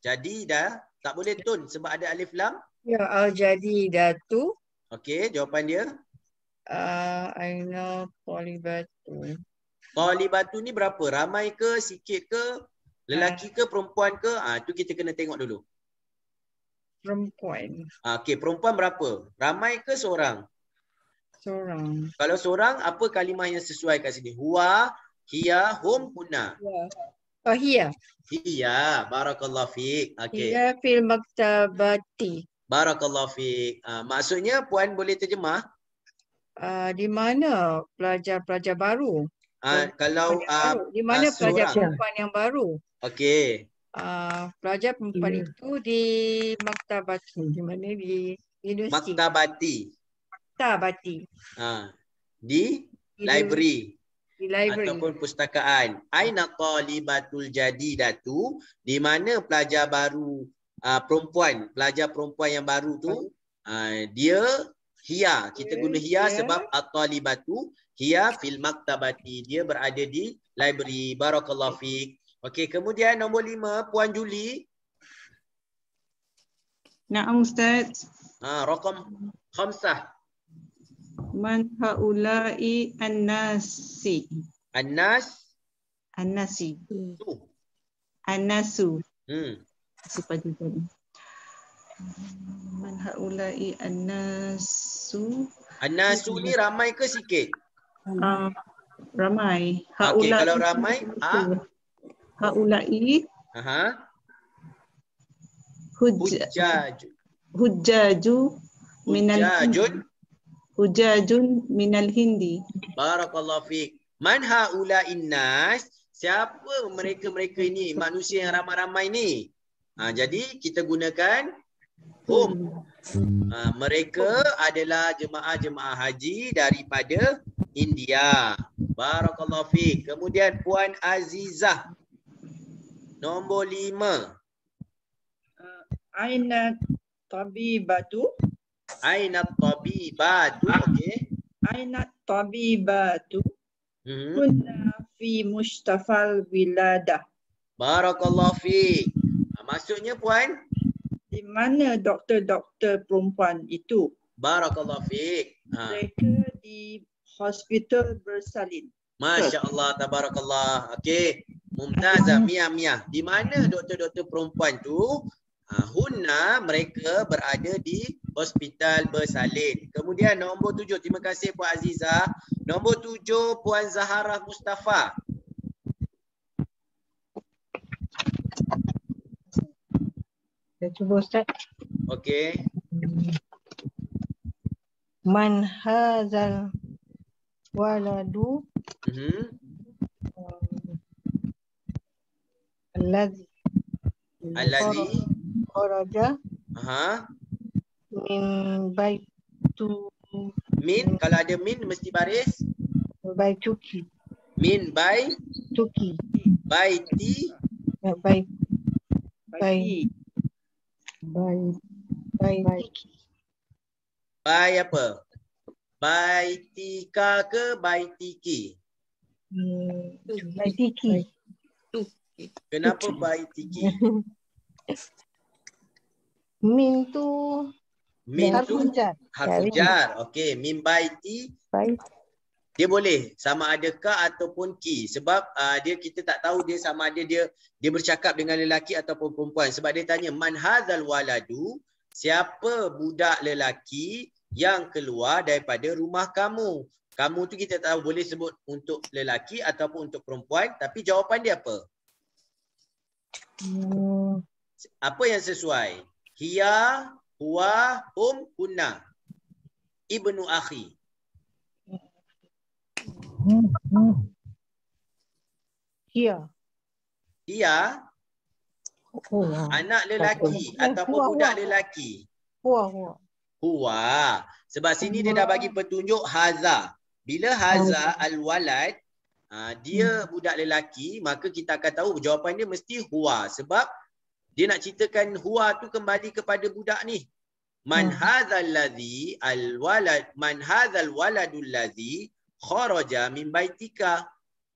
Jadi dah tak boleh tun sebab ada alif lam. Ya al jadidatu. Okey, jawapan dia. Uh, aina qalibatu. Talibatu ni berapa? Ramai ke, sikit ke, lelaki ke, perempuan ke? Ah tu kita kena tengok dulu. Perempuan. Ah okey, perempuan berapa? Ramai ke seorang? Seorang. Kalau seorang apa kalimah yang sesuai kat sini? Huwa, hiya, hum, hunna. Ya. Oh, hiya. Hiya, barakallahu fiik. Okey. Hiya fil maktabati. Barakallahu fiik. Ah maksudnya puan boleh terjemah? Uh, di mana pelajar-pelajar baru? Ah kalau ah baru. Di mana ah, pelajar seorang. perempuan yang baru? Okey. Uh, pelajar perempuan itu di maktabat di mana di universiti. Maktabati. Maktabati. Ha. Di Di- library Di library. ataupun pustakaan. Aina talibatul jadidatu di mana pelajar baru uh, perempuan, pelajar perempuan yang baru tu uh, dia hiya. Kita guna hiya dia- sebab at-talibatu hiya fil maktabati. Dia berada di library. Barakallahu fiik. Okey, kemudian nombor lima Puan Juli. Naam Ustaz. Ha, rakam khamsah. Man haulai an-nasi. An-nas. An-nasi. An-nasu. Hmm. Supaya tadi. Man haulai an-nasu. An-nasu ni ramai ke sikit? Uh, ramai. Okey, kalau ramai, ah. Haulai Aha. huj Hujjaj. hujjaju minal Hujjajun. Hujjajun minal hindi. Barakallahu fiik. Man haula innas? Siapa mereka-mereka ini? Manusia yang ramai-ramai ni. Ha, jadi kita gunakan hum. Ha, mereka adalah jemaah-jemaah haji daripada India. Barakallahu fiik. Kemudian Puan Azizah. Nombor lima. Aina tabibatu. Aina tabibatu. Okey. Aina tabibatu. Mhm. Kunna fi mustafal wiladah. Barakallahu fiik. Ha, maksudnya Puan? Di mana doktor-doktor perempuan itu? Barakallahu fiik. Ha. Mereka di hospital bersalin. Masya Allah, tabarakallah. Okey. Mumtazah, Mia Mia. Di mana doktor-doktor perempuan tu? Ha, Hunna mereka berada di hospital bersalin. Kemudian nombor tujuh. Terima kasih Puan Aziza. Nombor tujuh Puan Zahara Mustafa. Saya cuba Ustaz. Okey. Man hazal waladu Mhm. alladhi Allazi. kharaja Aha. Min baitu Min kalau ada min mesti baris. baituki Min by? Tuki baiti ya, baik baik baik baik by apa? Baitika ke baitiki? Hmm, baitiki Kenapa baitiki? min tu Min tu harful jar harfu jar. Okey, min baiti dia boleh sama ada ka ataupun ki. Sebab uh, dia kita tak tahu dia sama ada dia dia bercakap dengan lelaki ataupun perempuan. Sebab dia tanya man hadzal waladu? Siapa budak lelaki yang keluar daripada rumah kamu? Kamu tu kita tahu boleh sebut untuk lelaki ataupun untuk perempuan tapi jawapan dia apa? Hmm, apa yang sesuai? Hiya huwa hum hunna ibnu akhi Here. dia Oh, anak lelaki Eh, ataupun huwa, budak huwa. lelaki Huwa, huwa. Huwa. Sebab sini dia dah bagi petunjuk haza. Bila haza al-walad, ah, dia budak lelaki, maka kita akan tahu jawapan dia mesti huwa. Sebab dia nak ceritakan huwa tu kembali kepada budak ni. Man hadzal ladzi al-walad man hadzal waladul ladzi kharaja min baitika.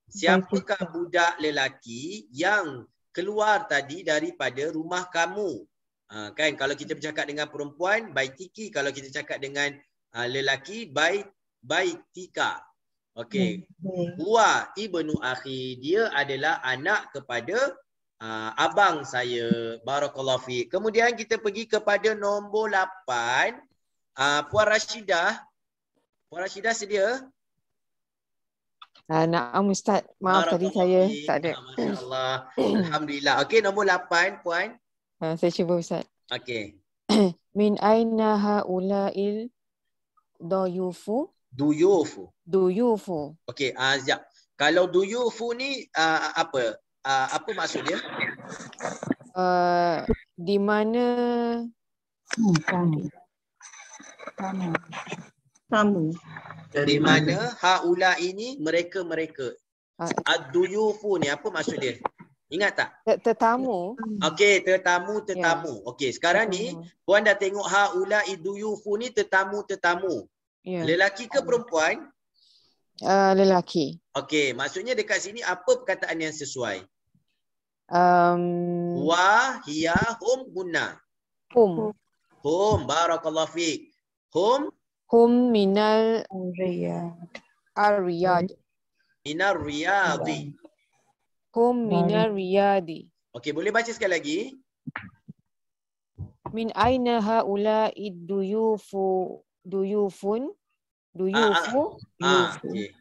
siapakah budak lelaki yang keluar tadi daripada rumah kamu? Ha, kan kalau kita bercakap dengan perempuan baitiki kalau kita cakap dengan uh, lelaki bait baitika. Okey. Huwa ibnu akhi dia adalah anak kepada uh, abang saya. Barakallahu fi. Kemudian kita pergi kepada nombor 8. Uh, Puan Rashidah. Puan Rashidah sedia? Uh, naam Ustaz. Maaf tadi saya tak ada. Masya-Allah. Alhamdulillah. Okey, nombor 8 puan. Uh, saya cuba Ustaz. Okey. Min aina haula'il dayufu? Duyufu. Duyufu. Okey, ah uh, sekejap. Kalau duyufu ni uh, apa? Uh, apa maksud dia? Uh, di mana Tamu. Tamu. Tamu. Di mana haula ini mereka-mereka. Ad-duyufu ni apa maksud dia? Ingat tak? Tetamu. Okey, tetamu tetamu. Ya. Okey, sekarang ni puan dah tengok haula iduyufu ni tetamu tetamu. Ya. Lelaki ke perempuan? Uh, lelaki. Okey, maksudnya dekat sini apa perkataan yang sesuai? Um, Wa hiya hum hunna. hum. Hum barakallahu fiik. Hum Hum minal ar-riyad. minar riyadi. Hum minal riyadi. Okey, boleh baca sekali lagi? Min aina haula'i duyufu duyufun duyufu Ah, okey.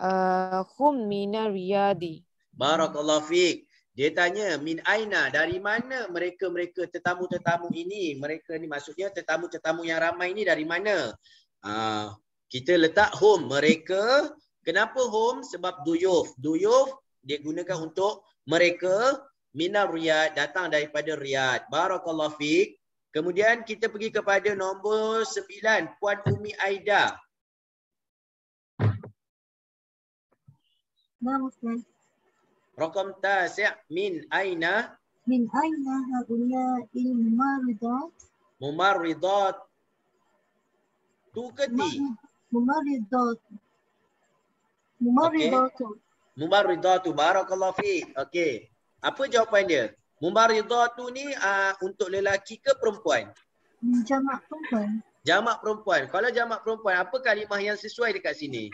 uh, hum minal riyadi. Barakallahu fiik. Dia tanya min aina dari mana mereka-mereka tetamu-tetamu ini? Mereka ni maksudnya tetamu-tetamu yang ramai ni dari mana? Ah, kita letak home mereka. Kenapa home? Sebab duyuf. Duyuf dia gunakan untuk mereka minar riyad datang daripada riyad. Barakallahu fiik. Kemudian kita pergi kepada nombor sembilan Puan Umi Aida. نعم أستاذ Rakam tasi' min aina من أين هؤلاء الممرضات mumarridat tu ke ti? ممرضات ممرضات Mumarridatu barakallahu fi. Okey. Apa jawapan dia? Mumarridatu ni uh, untuk lelaki ke perempuan? جمع perempuan Jamak perempuan. Kalau jamak perempuan, apa kalimah yang sesuai dekat sini?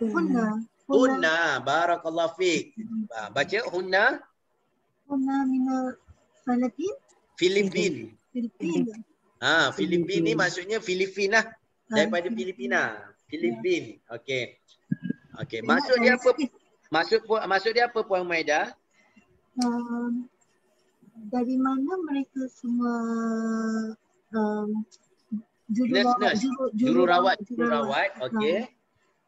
هن Hunna, barakallahu fiik. Ah, baca hunna. Hunna minal Filipin. Filipin. Ha, Filipin ah, ni maksudnya Filipina lah. Ah, Daripada Filipina. Filipin. Lah. Okey. Okey, maksud dia apa? Maksud maksud dia apa Puan Maida? Um, dari mana mereka semua um, jururawat, jururawat, jururawat, jururawat, okey.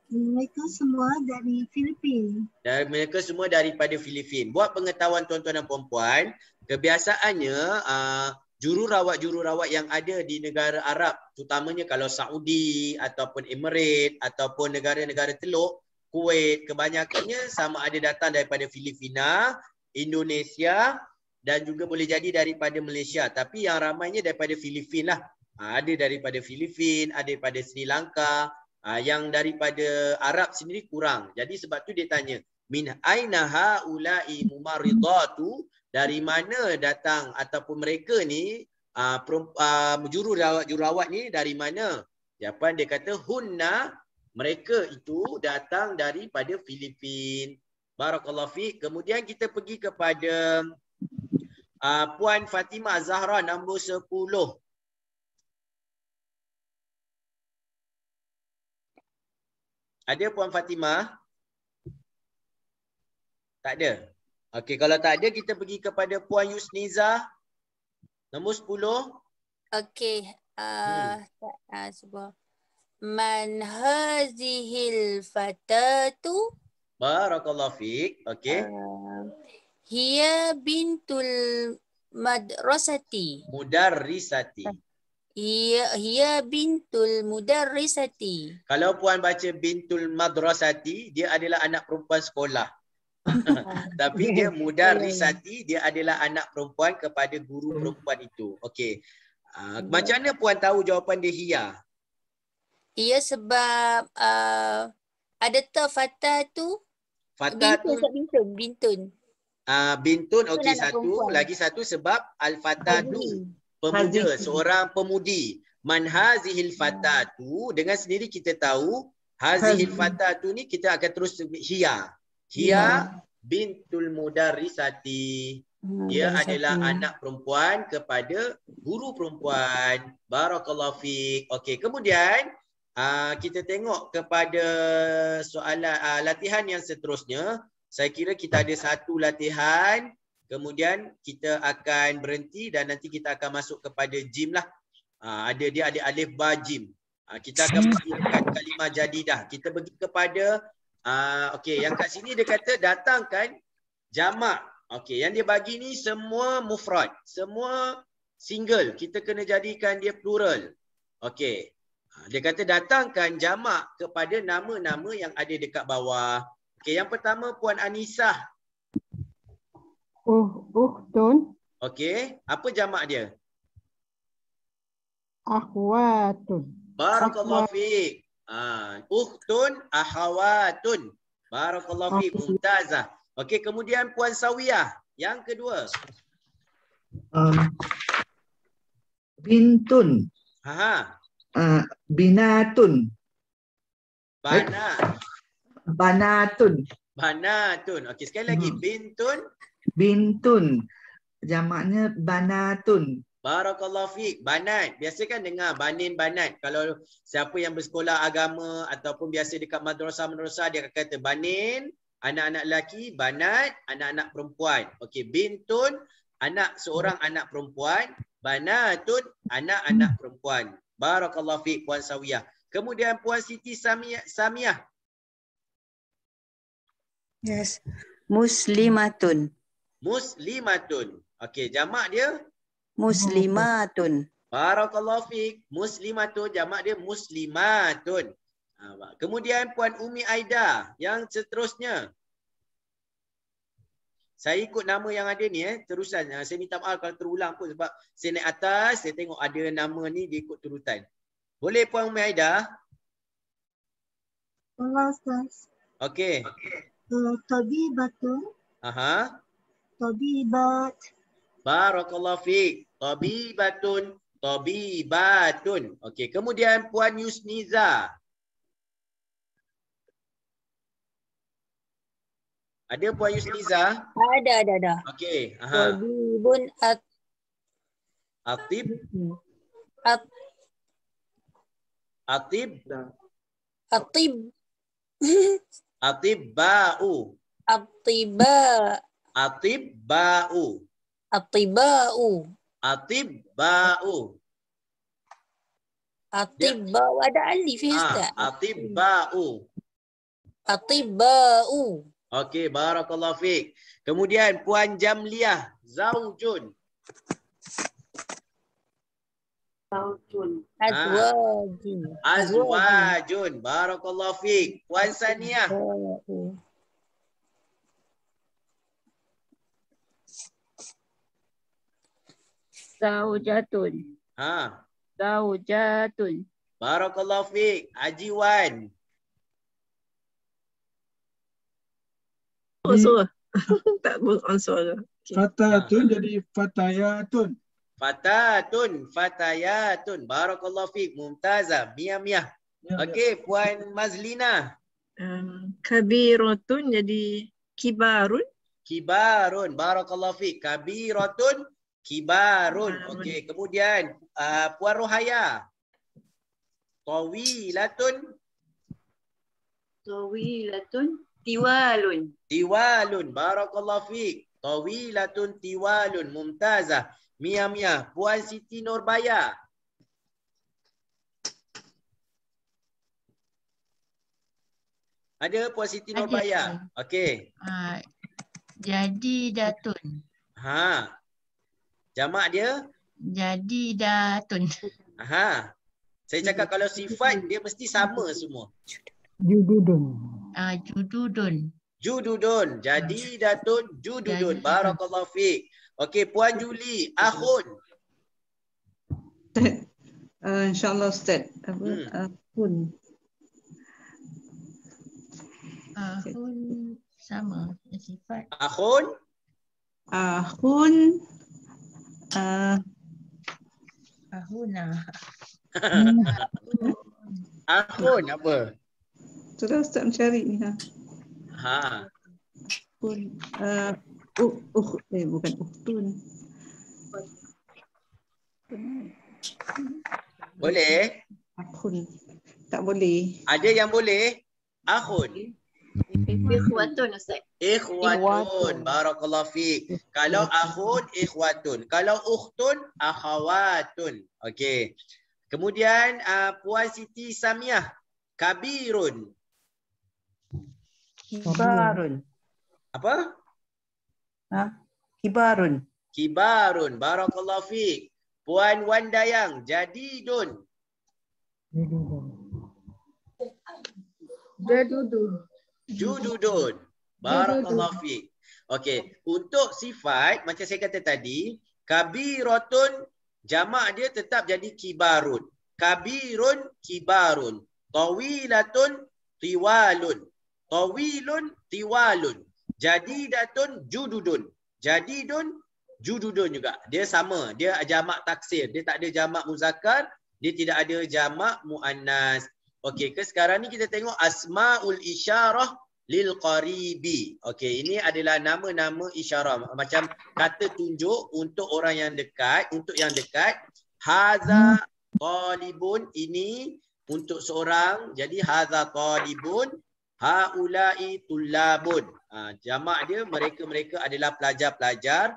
Mereka semua dari Filipin. Dan mereka semua daripada Filipin. Buat pengetahuan tuan-tuan dan puan-puan, kebiasaannya uh, jururawat-jururawat yang ada di negara Arab, terutamanya kalau Saudi ataupun Emirat ataupun negara-negara teluk, Kuwait, kebanyakannya sama ada datang daripada Filipina, Indonesia dan juga boleh jadi daripada Malaysia. Tapi yang ramainya daripada Filipin lah. Ha, ada daripada Filipin, ada daripada Sri Lanka, Ha, yang daripada Arab sendiri kurang. Jadi sebab tu dia tanya, min aina haula'i mumarridatu dari mana datang ataupun mereka ni uh, uh, jururawat jururawat ni dari mana? Jawapan dia kata hunna mereka itu datang daripada Filipin. Barakallahu fiik. Kemudian kita pergi kepada uh, Puan Fatimah Zahra nombor 10. Ada Puan Fatimah? Tak ada. Okey, kalau tak ada kita pergi kepada Puan Yusniza. Nombor 10. Okey, uh, hmm. uh, sebuah Man hazihil fatatu Barakallahu fiik. Okey. uh, hiya bintul madrasati. Mudarrisati. Hiya hiya bintul mudarrisati. Kalau puan baca bintul madrasati, dia adalah anak perempuan sekolah. Tapi dia mudarrisati, dia adalah anak perempuan kepada guru perempuan itu. Okey. Uh, macam mana puan tahu jawapan dia hiya? Ia sebab uh, ada ta fata tu Bintun, Fatatun Ustaz Bintun. Bintun. uh, bintun Bintun okey satu, perempuan. lagi satu sebab al-fatatu pemuda, Haziki. seorang pemudi. Man hazihil fatatu dengan sendiri kita tahu hazihil fatatu ni kita akan terus hiya. Hiya bintul mudarrisati. Dia adalah anak perempuan kepada guru perempuan. Barakallahu fiik. Okey, kemudian uh, kita tengok kepada soalan uh, latihan yang seterusnya. Saya kira kita ada satu latihan, kemudian kita akan berhenti dan nanti kita akan masuk kepada jim lah. Uh, ada dia ada alif ba jim. Uh, kita akan menggunakan kalimah jadidah. Kita pergi kepada uh, okey, yang kat sini dia kata datangkan jamak Okey, yang dia bagi ni semua mufrad, semua single. Kita kena jadikan dia plural. Okey. Ha, Dia kata datangkan jamak kepada nama-nama yang ada dekat bawah. Okey, yang pertama Puan Anisah. Uh, uhtun, Okey, apa jamak dia? akhwatun. Barakallahu fiik. Ah, ukhtun ahawatun. Barakallahu fiik. Mumtazah. Okey, kemudian Puan Sawiyah. Yang kedua. Um, bintun, Ha ha. uh, binatun, Banat. banatun, Banatun. Okey, sekali lagi. Hmm. Bintun. Bintun. Jamaknya banatun. Barakallahu fiik. Banat. Biasa kan dengar banin banat. Kalau siapa yang bersekolah agama ataupun biasa dekat madrasah-madrasah dia akan kata banin, anak-anak lelaki, banat, anak-anak perempuan. Okey, bintun, anak seorang anak perempuan, banatun, anak-anak perempuan. Barakallahu fiik Puan Sawiyah. Kemudian Puan Siti Samiah, Samiah. Yes. Muslimatun. Muslimatun. Okey, jamak dia Muslimatun. Barakallahu fiik. Muslimatun jamak dia muslimatun. Ha, Kemudian Puan Umi Aida yang seterusnya. Saya ikut nama yang ada ni eh terusan. Ha, Saya minta maaf kalau terulang pun sebab saya naik atas saya tengok ada nama ni dia ikut turutan. Boleh Puan Umi Aida? Allah Ustaz. Okey. Uh, tabibatun, Aha. Tabibat, Barakallahu fiik. Tabibatun, tabibatun. Okey, kemudian Puan Yusniza. Ada Puan Yusniza? Ada, ada, ada. Okey, aha. Tabibun at, Atib, at, atib, atib, atibba'u, atiba, atibba'u, atibau, atibba'u. atibau. Ada alif ya Ah, Ustaz? atibba'u. Atibau. Okey, barakallahu fiik. Kemudian Puan Jamliah, zaujun. Zaujun. Azwajin. Azwajun. Barakallahu fiik. Puan Saniah. Zaujatun. Ha. Zaujatun. Barakallahu fiik. Haji Wan. Oh, suara. tak berunsur. Okay. Fatatun jadi fatayatun. Fatatun, fatayatun. Barakallahu fiik. Mumtazah. Mia mia. Okey, Puan Mazlina. Um, kabiratun jadi kibarun. Kibarun. Barakallahu fiik. Kabiratun, kibarun. Okey, kemudian uh, Puan Rohaya. Tawilatun, Tawilatun, tiwalun. tiwalun. Barakallahu fiik. Tawilatun, tiwalun. Mumtazah. Mia mia. Puan Siti Nurbaya. Ada Puan Siti. Nurbaya. Okey. Ah, jadi datun. Ha. Jamak dia? Jadi datun. Aha. Saya cakap kalau sifat dia mesti sama semua. Jududun. Ah, jududun. Jududun. Jadi datun jududun. Barakallahu fiik. Okey, Puan Juli, akhun. Uh, InsyaAllah Ustaz. Apa? Hmm. Pun. Ahun Sama. Sifat. Akhun. Ahun. Uh, Ahuna. Akhun apa? sudah Ustaz mencari ni. Ha. Ha. Ahun. Uh, uh, uh, eh, bukan uhtun. Boleh? Ahun. Tak boleh. Ada yang boleh? Akhun. Ikhwatun Ustaz. Ikhwatun. Barakallahu fiik. Kalau akhun, ikhwatun. Kalau ukhtun, akhawatun. Okey. Kemudian uh, Puan Siti Samiah. Kabirun. Kibarun. Apa? Ha? Kibarun. Kibarun. Barakallahu fiik. Puan Wan Dayang. Jadidun. Jadudu. Jududun. Barakallahu fiik. Okey, untuk sifat macam saya kata tadi, kabiratun jamak dia tetap jadi kibarun. Kabirun kibarun. Tawilatun tiwalun. Tawilun tiwalun. Jadidatun jududun. Jadidun jududun juga. Dia sama. Dia jamak taksir. Dia tak ada jamak muzakkar, dia tidak ada jamak muannas. Okey, ke sekarang ni kita tengok asmaul isyarah lil qaribi. Okey, ini adalah nama-nama isyarah. Macam kata tunjuk untuk orang yang dekat, untuk yang dekat. Haza talibun ini untuk seorang. Jadi haza talibun, haulai tullabun. Ha, jamak dia mereka-mereka adalah pelajar-pelajar.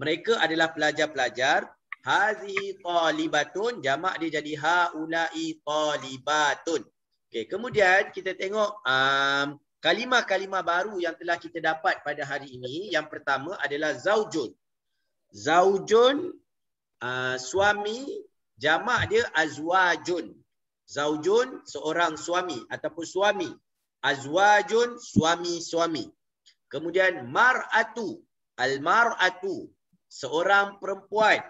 Mereka adalah pelajar-pelajar. Hazihi talibatun jamak dia jadi haulai talibatun. Okey, kemudian kita tengok um, kalimah-kalimah baru yang telah kita dapat pada hari ini. Yang pertama adalah zaujun. Zaujun uh, suami jamak dia azwajun. Zaujun seorang suami ataupun suami. Azwajun suami-suami. Kemudian mar'atu. Al-mar'atu seorang perempuan.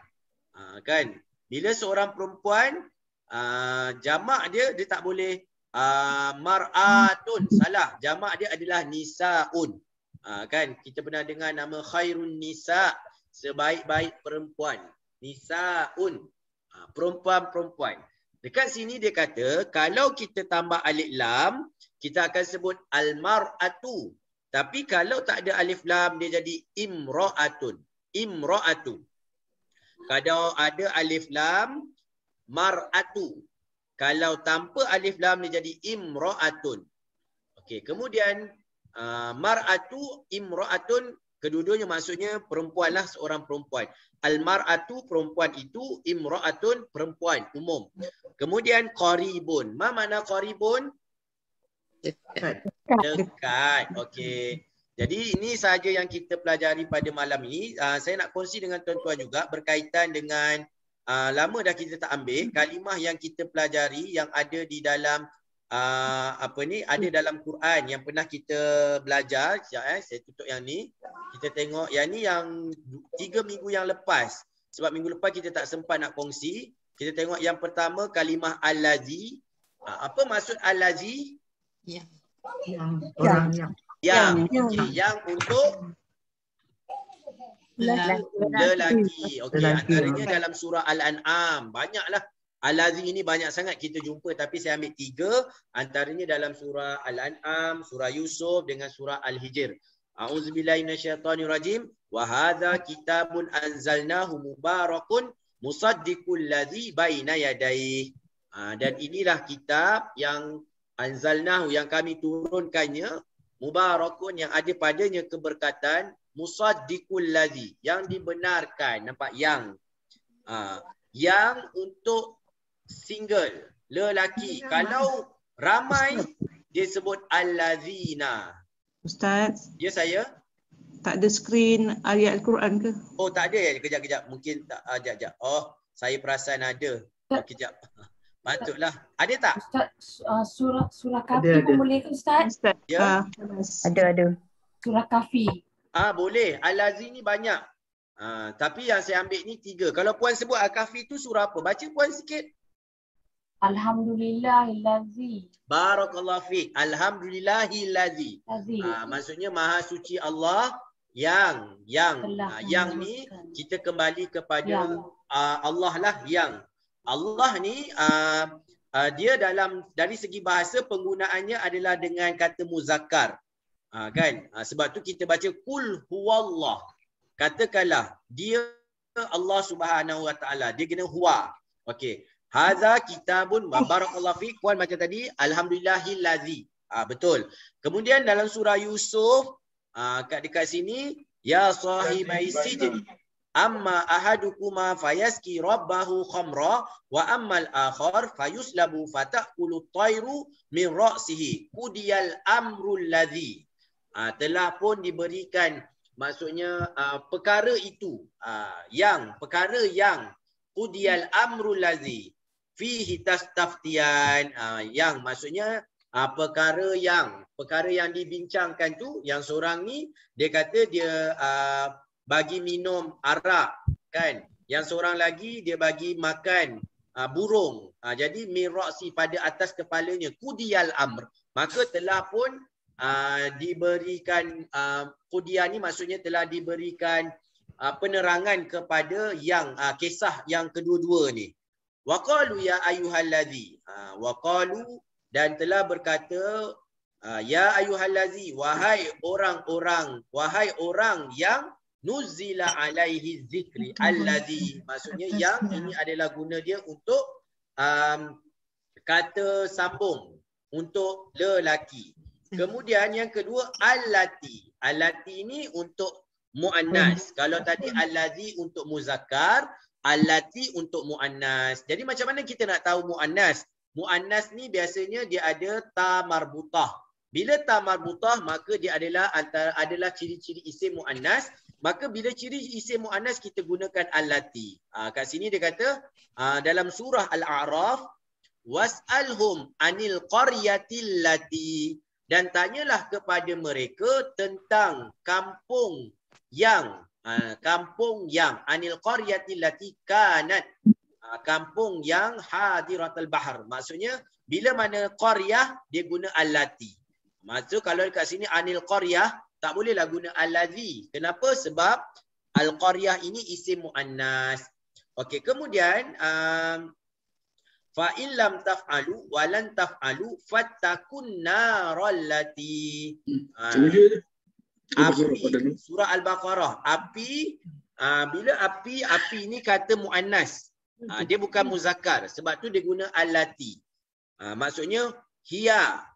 Ha, kan? Bila seorang perempuan uh, jamak dia dia tak boleh uh, mar'atun. Salah. Jamak dia adalah nisaun. Ha, kan? Kita pernah dengar nama khairun nisa. Sebaik-baik perempuan. Nisaun. Ha, perempuan-perempuan. Dekat sini dia kata kalau kita tambah alif lam kita akan sebut al-mar'atu. Tapi kalau tak ada alif lam dia jadi imra'atun. Imra'atu. Kalau ada alif lam mar'atu. Kalau tanpa alif lam dia jadi imra'atun. Okey, kemudian uh, mar'atu imra'atun kedua-duanya maksudnya perempuanlah seorang perempuan. Al-mar'atu perempuan itu imra'atun perempuan umum. Kemudian qaribun. Ma makna qaribun? Dekat. Dekat. Okey. Jadi ini sahaja yang kita pelajari pada malam ini. Uh, saya nak kongsi dengan tuan-tuan juga berkaitan dengan uh, lama dah kita tak ambil kalimah yang kita pelajari yang ada di dalam uh, apa ni ada dalam Quran yang pernah kita belajar. Sekejap eh saya tutup yang ni. Kita tengok yang ni yang tiga minggu yang lepas. Sebab minggu lepas kita tak sempat nak kongsi. Kita tengok yang pertama kalimah al-lazi. Uh, apa maksud al-lazi? Ya. Yang orang yang Yang, Yang. untuk lelaki. Okey, antaranya dalam surah Al-An'am. Banyaklah. Al-Lazi ini banyak sangat kita jumpa tapi saya ambil tiga. Antaranya dalam surah Al-An'am, surah Yusuf dengan surah Al-Hijr. A'udzubillahi minasyaitonirrajim. Wa hadza kitabun anzalnahu mubarakun musaddiqul ladzi baina yadayhi. Ha, dan inilah kitab yang anzalnahu yang kami turunkannya mubarakun yang ada padanya keberkatan musaddiqul ladzi yang dibenarkan nampak yang. Ha, yang untuk single lelaki. Kalau ramai dia sebut allazina. Ustaz, ya saya? Tak ada skrin ayat Al-Quran ke? oh tak ada ya kejap kejap mungkin tak ah, kejap kejap oh saya perasan ada. Oh, kejap patutlah ada tak Ustaz, uh, surah surah Ada, kafi ada. pun boleh ke Ustaz? Ustaz, Ya. ah, Ada ada. Surah kafi. ah boleh al-lazi ni banyak Ah, tapi yang saya ambil ni tiga. Kalau puan sebut Al-Kahfi tu surah apa? Baca puan sikit. Alhamdulillahillazi. Barakallahu fiik. Alhamdulillahillazi. Lazi. Ah, maksudnya maha suci Allah yang yang Telah ah, yang ni kita kembali kepada Yang. ah, Allah lah yang. Allah ni ah, ah, dia dalam dari segi bahasa penggunaannya adalah dengan kata muzakkar. Ah, kan? Ah, sebab tu kita baca kul huwallah. Katakanlah dia Allah Subhanahu wa taala. Dia kena huwa. Okey. Hadza kitabun barakallahu fiik. Puan macam tadi alhamdulillahillazi. Ah betul. Kemudian dalam surah Yusuf ah kat dekat sini ya sahibai sijin amma ahadukuma fayaski rabbahu khamra wa ammal akhar fayuslabu fatakulu tayru min ra'sihi. Qudiyal amrul ladzi ah telah pun diberikan maksudnya ah, perkara itu. Ah, yang perkara yang. Qudiyal amrul ladzi fihi tastaftian ah, yang maksudnya ah, perkara yang. Perkara yang dibincangkan tu yang seorang ni dia kata dia ah, bagi minum arak kan? Yang seorang lagi dia bagi makan ah, burung. Ah, jadi mirasi pada atas kepalanya kudiyal amr. Maka telah pun ah, diberikan uh, kudiah ni maksudnya telah diberikan uh, penerangan kepada yang uh, kisah yang kedua-dua ni. Waqalu ya ayyuhallazi. Ha, waqalu dan telah berkata uh, ya ayyuhallazi wahai orang-orang wahai orang yang nuzila alaihi zikri allazi maksudnya yang ini adalah guna dia untuk um, kata sambung untuk lelaki. Kemudian yang kedua allati. Allati ini untuk muannas. Kalau tadi allazi untuk muzakkar, allati untuk muannas. Jadi macam mana kita nak tahu muannas? Muannas ni biasanya dia ada ta marbutah. Bila ta marbutah maka dia adalah antara adalah ciri-ciri isim muannas. Maka bila ciri isim muannas kita gunakan allati. Ha, kat sini dia kata ha, dalam surah Al-A'raf was'alhum anil qaryatil lati. Dan tanyalah kepada mereka tentang kampung yang uh, kampung yang anil qaryatil lati kanat kampung yang hadiratul bahar maksudnya bila mana qaryah dia guna allati. Maksud kalau dekat sini anil qaryah tak bolehlah guna allazi kenapa? Sebab al qaryah ini isim muannas. Okey kemudian um, fa in lam taf'alu wa lan taf'alu fattakun narallati tu. api surah al-baqarah. Api ah, bila api api ni kata muannas. Ah, dia bukan muzakkar. Sebab tu dia guna allati. Ah, maksudnya hiya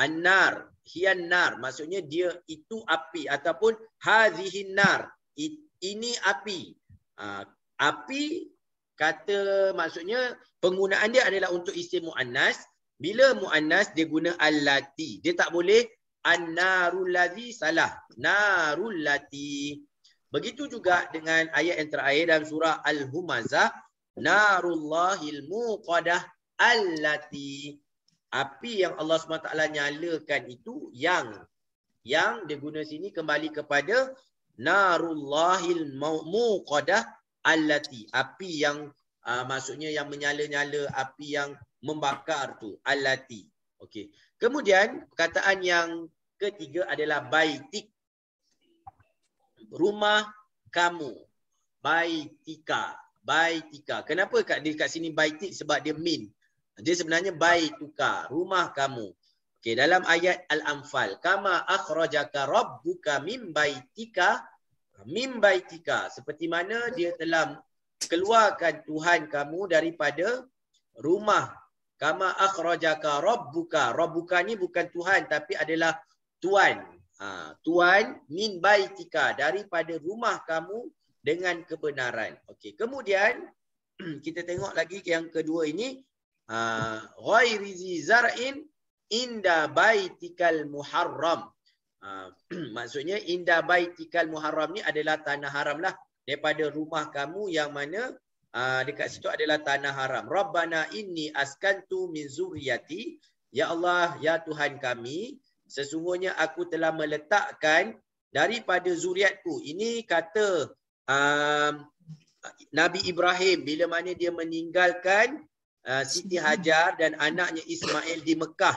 annar hiya nar. Maksudnya dia itu api. Ataupun hadhihi nar. Ini api. Ah, api kata maksudnya penggunaan dia adalah untuk isim muannas. Bila muannas dia guna allati. Dia tak boleh annarul ladzi salah. Narul lati. Begitu juga dengan ayat yang terakhir dalam surah al-humazah. Narullahil muqadah allati api yang Allah SWT nyalakan itu yang yang dia guna sini kembali kepada narullahil mu- muqadah allati api yang uh, maksudnya yang menyala-nyala api yang membakar tu allati. Okey. Kemudian perkataan yang ketiga adalah baitik. Rumah kamu. Baitika. Baitika. Kenapa kat di kat sini baitik? Sebab dia min dia sebenarnya baituka rumah kamu. Okey dalam ayat al-anfal kama akhrajaka rabbuka min baitika min baitika. Seperti mana dia telah keluarkan Tuhan kamu daripada rumah. Kama akhrajaka rabbuka rabbuka ni bukan Tuhan tapi adalah tuan. Ha, tuan min baitika daripada rumah kamu dengan kebenaran. Okey kemudian kita tengok lagi yang kedua ini ghairi zi zar'in inda baitikal muharram ha, maksudnya inda baitikal muharram ni adalah tanah haram lah daripada rumah kamu yang mana uh, dekat situ adalah tanah haram. Rabbana inni askantu min zuriyati. Ya Allah, ya Tuhan kami, sesungguhnya aku telah meletakkan daripada zuriatku. Ini kata um, Nabi Ibrahim bila mana dia meninggalkan uh, Siti Hajar dan anaknya Ismail di Mekah.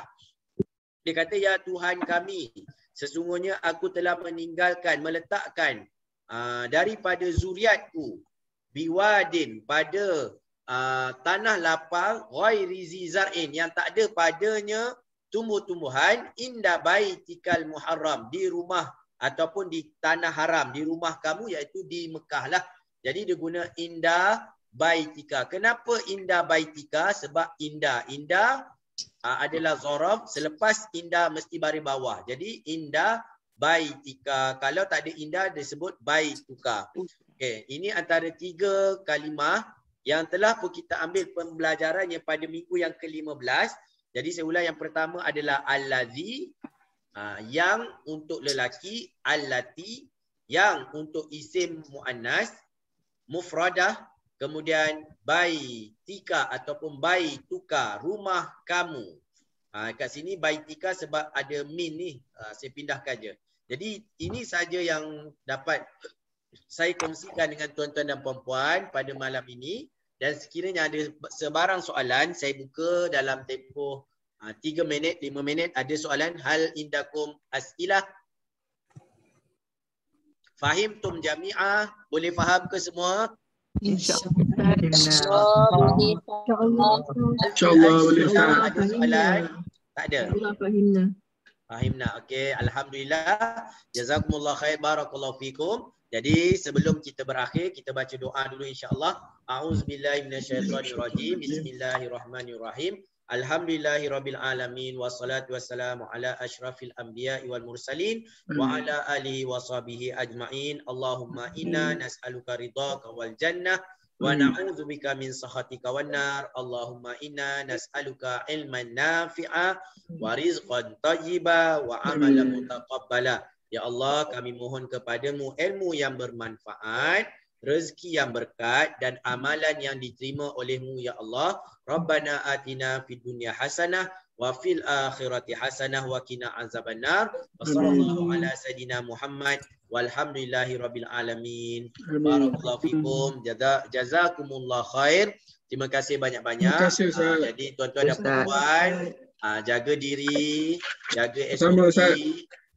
Dia kata, Ya Tuhan kami, sesungguhnya aku telah meninggalkan, meletakkan uh, daripada zuriatku biwadin pada uh, tanah lapang ghairi zizar'in yang tak ada padanya tumbuh-tumbuhan inda baitikal muharram di rumah ataupun di tanah haram di rumah kamu iaitu di Mekah lah. Jadi dia guna inda baitika. Kenapa inda baitika? Sebab inda. Inda uh, adalah zaraf selepas inda mesti baris bawah. Jadi inda baitika. Kalau tak ada inda disebut baituka. Okey, ini antara tiga kalimah yang telah pun kita ambil pembelajarannya pada minggu yang ke-15. Jadi saya ulang yang pertama adalah allazi uh, yang untuk lelaki, allati yang untuk isim muannas, mufradah, kemudian baitika ataupun baituka, rumah kamu. Ha, kat sini baitika sebab ada min ni, ha, saya pindahkan je. Jadi ini saja yang dapat saya kongsikan dengan tuan-tuan dan puan-puan pada malam ini. Dan sekiranya ada sebarang soalan, saya buka dalam tempoh uh, 3 minit, 5 minit. Ada soalan, hal indakum as'ilah. Fahim tum jami'ah? Boleh faham ke semua? InsyaAllah. InsyaAllah soalan? Tak ada? Fahimna. Fahimna. Okey, alhamdulillah. Jazakumullah khair barakallahu fikum. Jadi sebelum kita berakhir, kita baca doa dulu insya-Allah. A'udzubillahi minasyaitonirrajim. Bismillahirrahmanirrahim. Alhamdulillahirabbil alamin wassalatu wassalamu ala asyrafil anbiya'i wal mursalin wa ala alihi wa sahbihi ajmain. Allahumma inna nas'aluka ridhaka wal jannah wa na'udzubika min sakhatika wan nar. Allahumma inna nas'aluka ilman nafi'a wa rizqan tayyiba wa amalan mutaqabbala. Ya Allah, kami mohon kepadamu ilmu yang bermanfaat, rezeki yang berkat dan amalan yang diterima olehmu ya Allah. Rabbana atina fid dunya hasanah wa fil akhirati hasanah wa qina azabannar. Wa sallallahu ala sayidina Muhammad walhamdulillahi rabbil alamin. Barakallahu fikum. Jaza jazakumullah khair. Terima kasih banyak-banyak. Terima kasih, Ustaz. Ah, Jadi tuan-tuan dan puan-puan, ah, jaga diri, jaga Sama, SOP. Ustaz.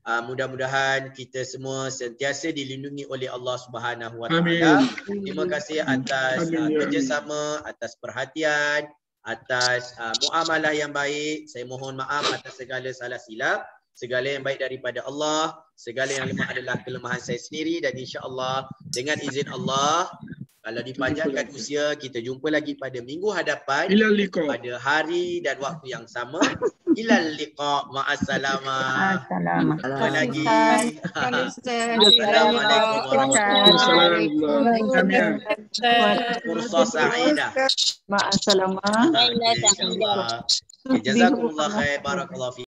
Uh, mudah-mudahan kita semua sentiasa dilindungi oleh Allah Subhanahu Wa. Taala. Terima kasih atas Amin, uh, kerjasama, atas perhatian, atas uh, muamalah yang baik. Saya mohon maaf atas segala salah silap. Segala yang baik daripada Allah, segala yang lemah adalah kelemahan saya sendiri dan insya-Allah dengan izin Allah kalau dipanjangkan usia kita jumpa lagi pada minggu hadapan Ilal liqa. pada hari dan waktu yang sama. Ilal liqa ma'assalamah. Jumpa lagi. Assalamualaikum warahmatullahi wabarakatuh. Sa'idah. Ma'assalamah. InsyaAllah. Jazakumullah khair. Barakallahu fiik.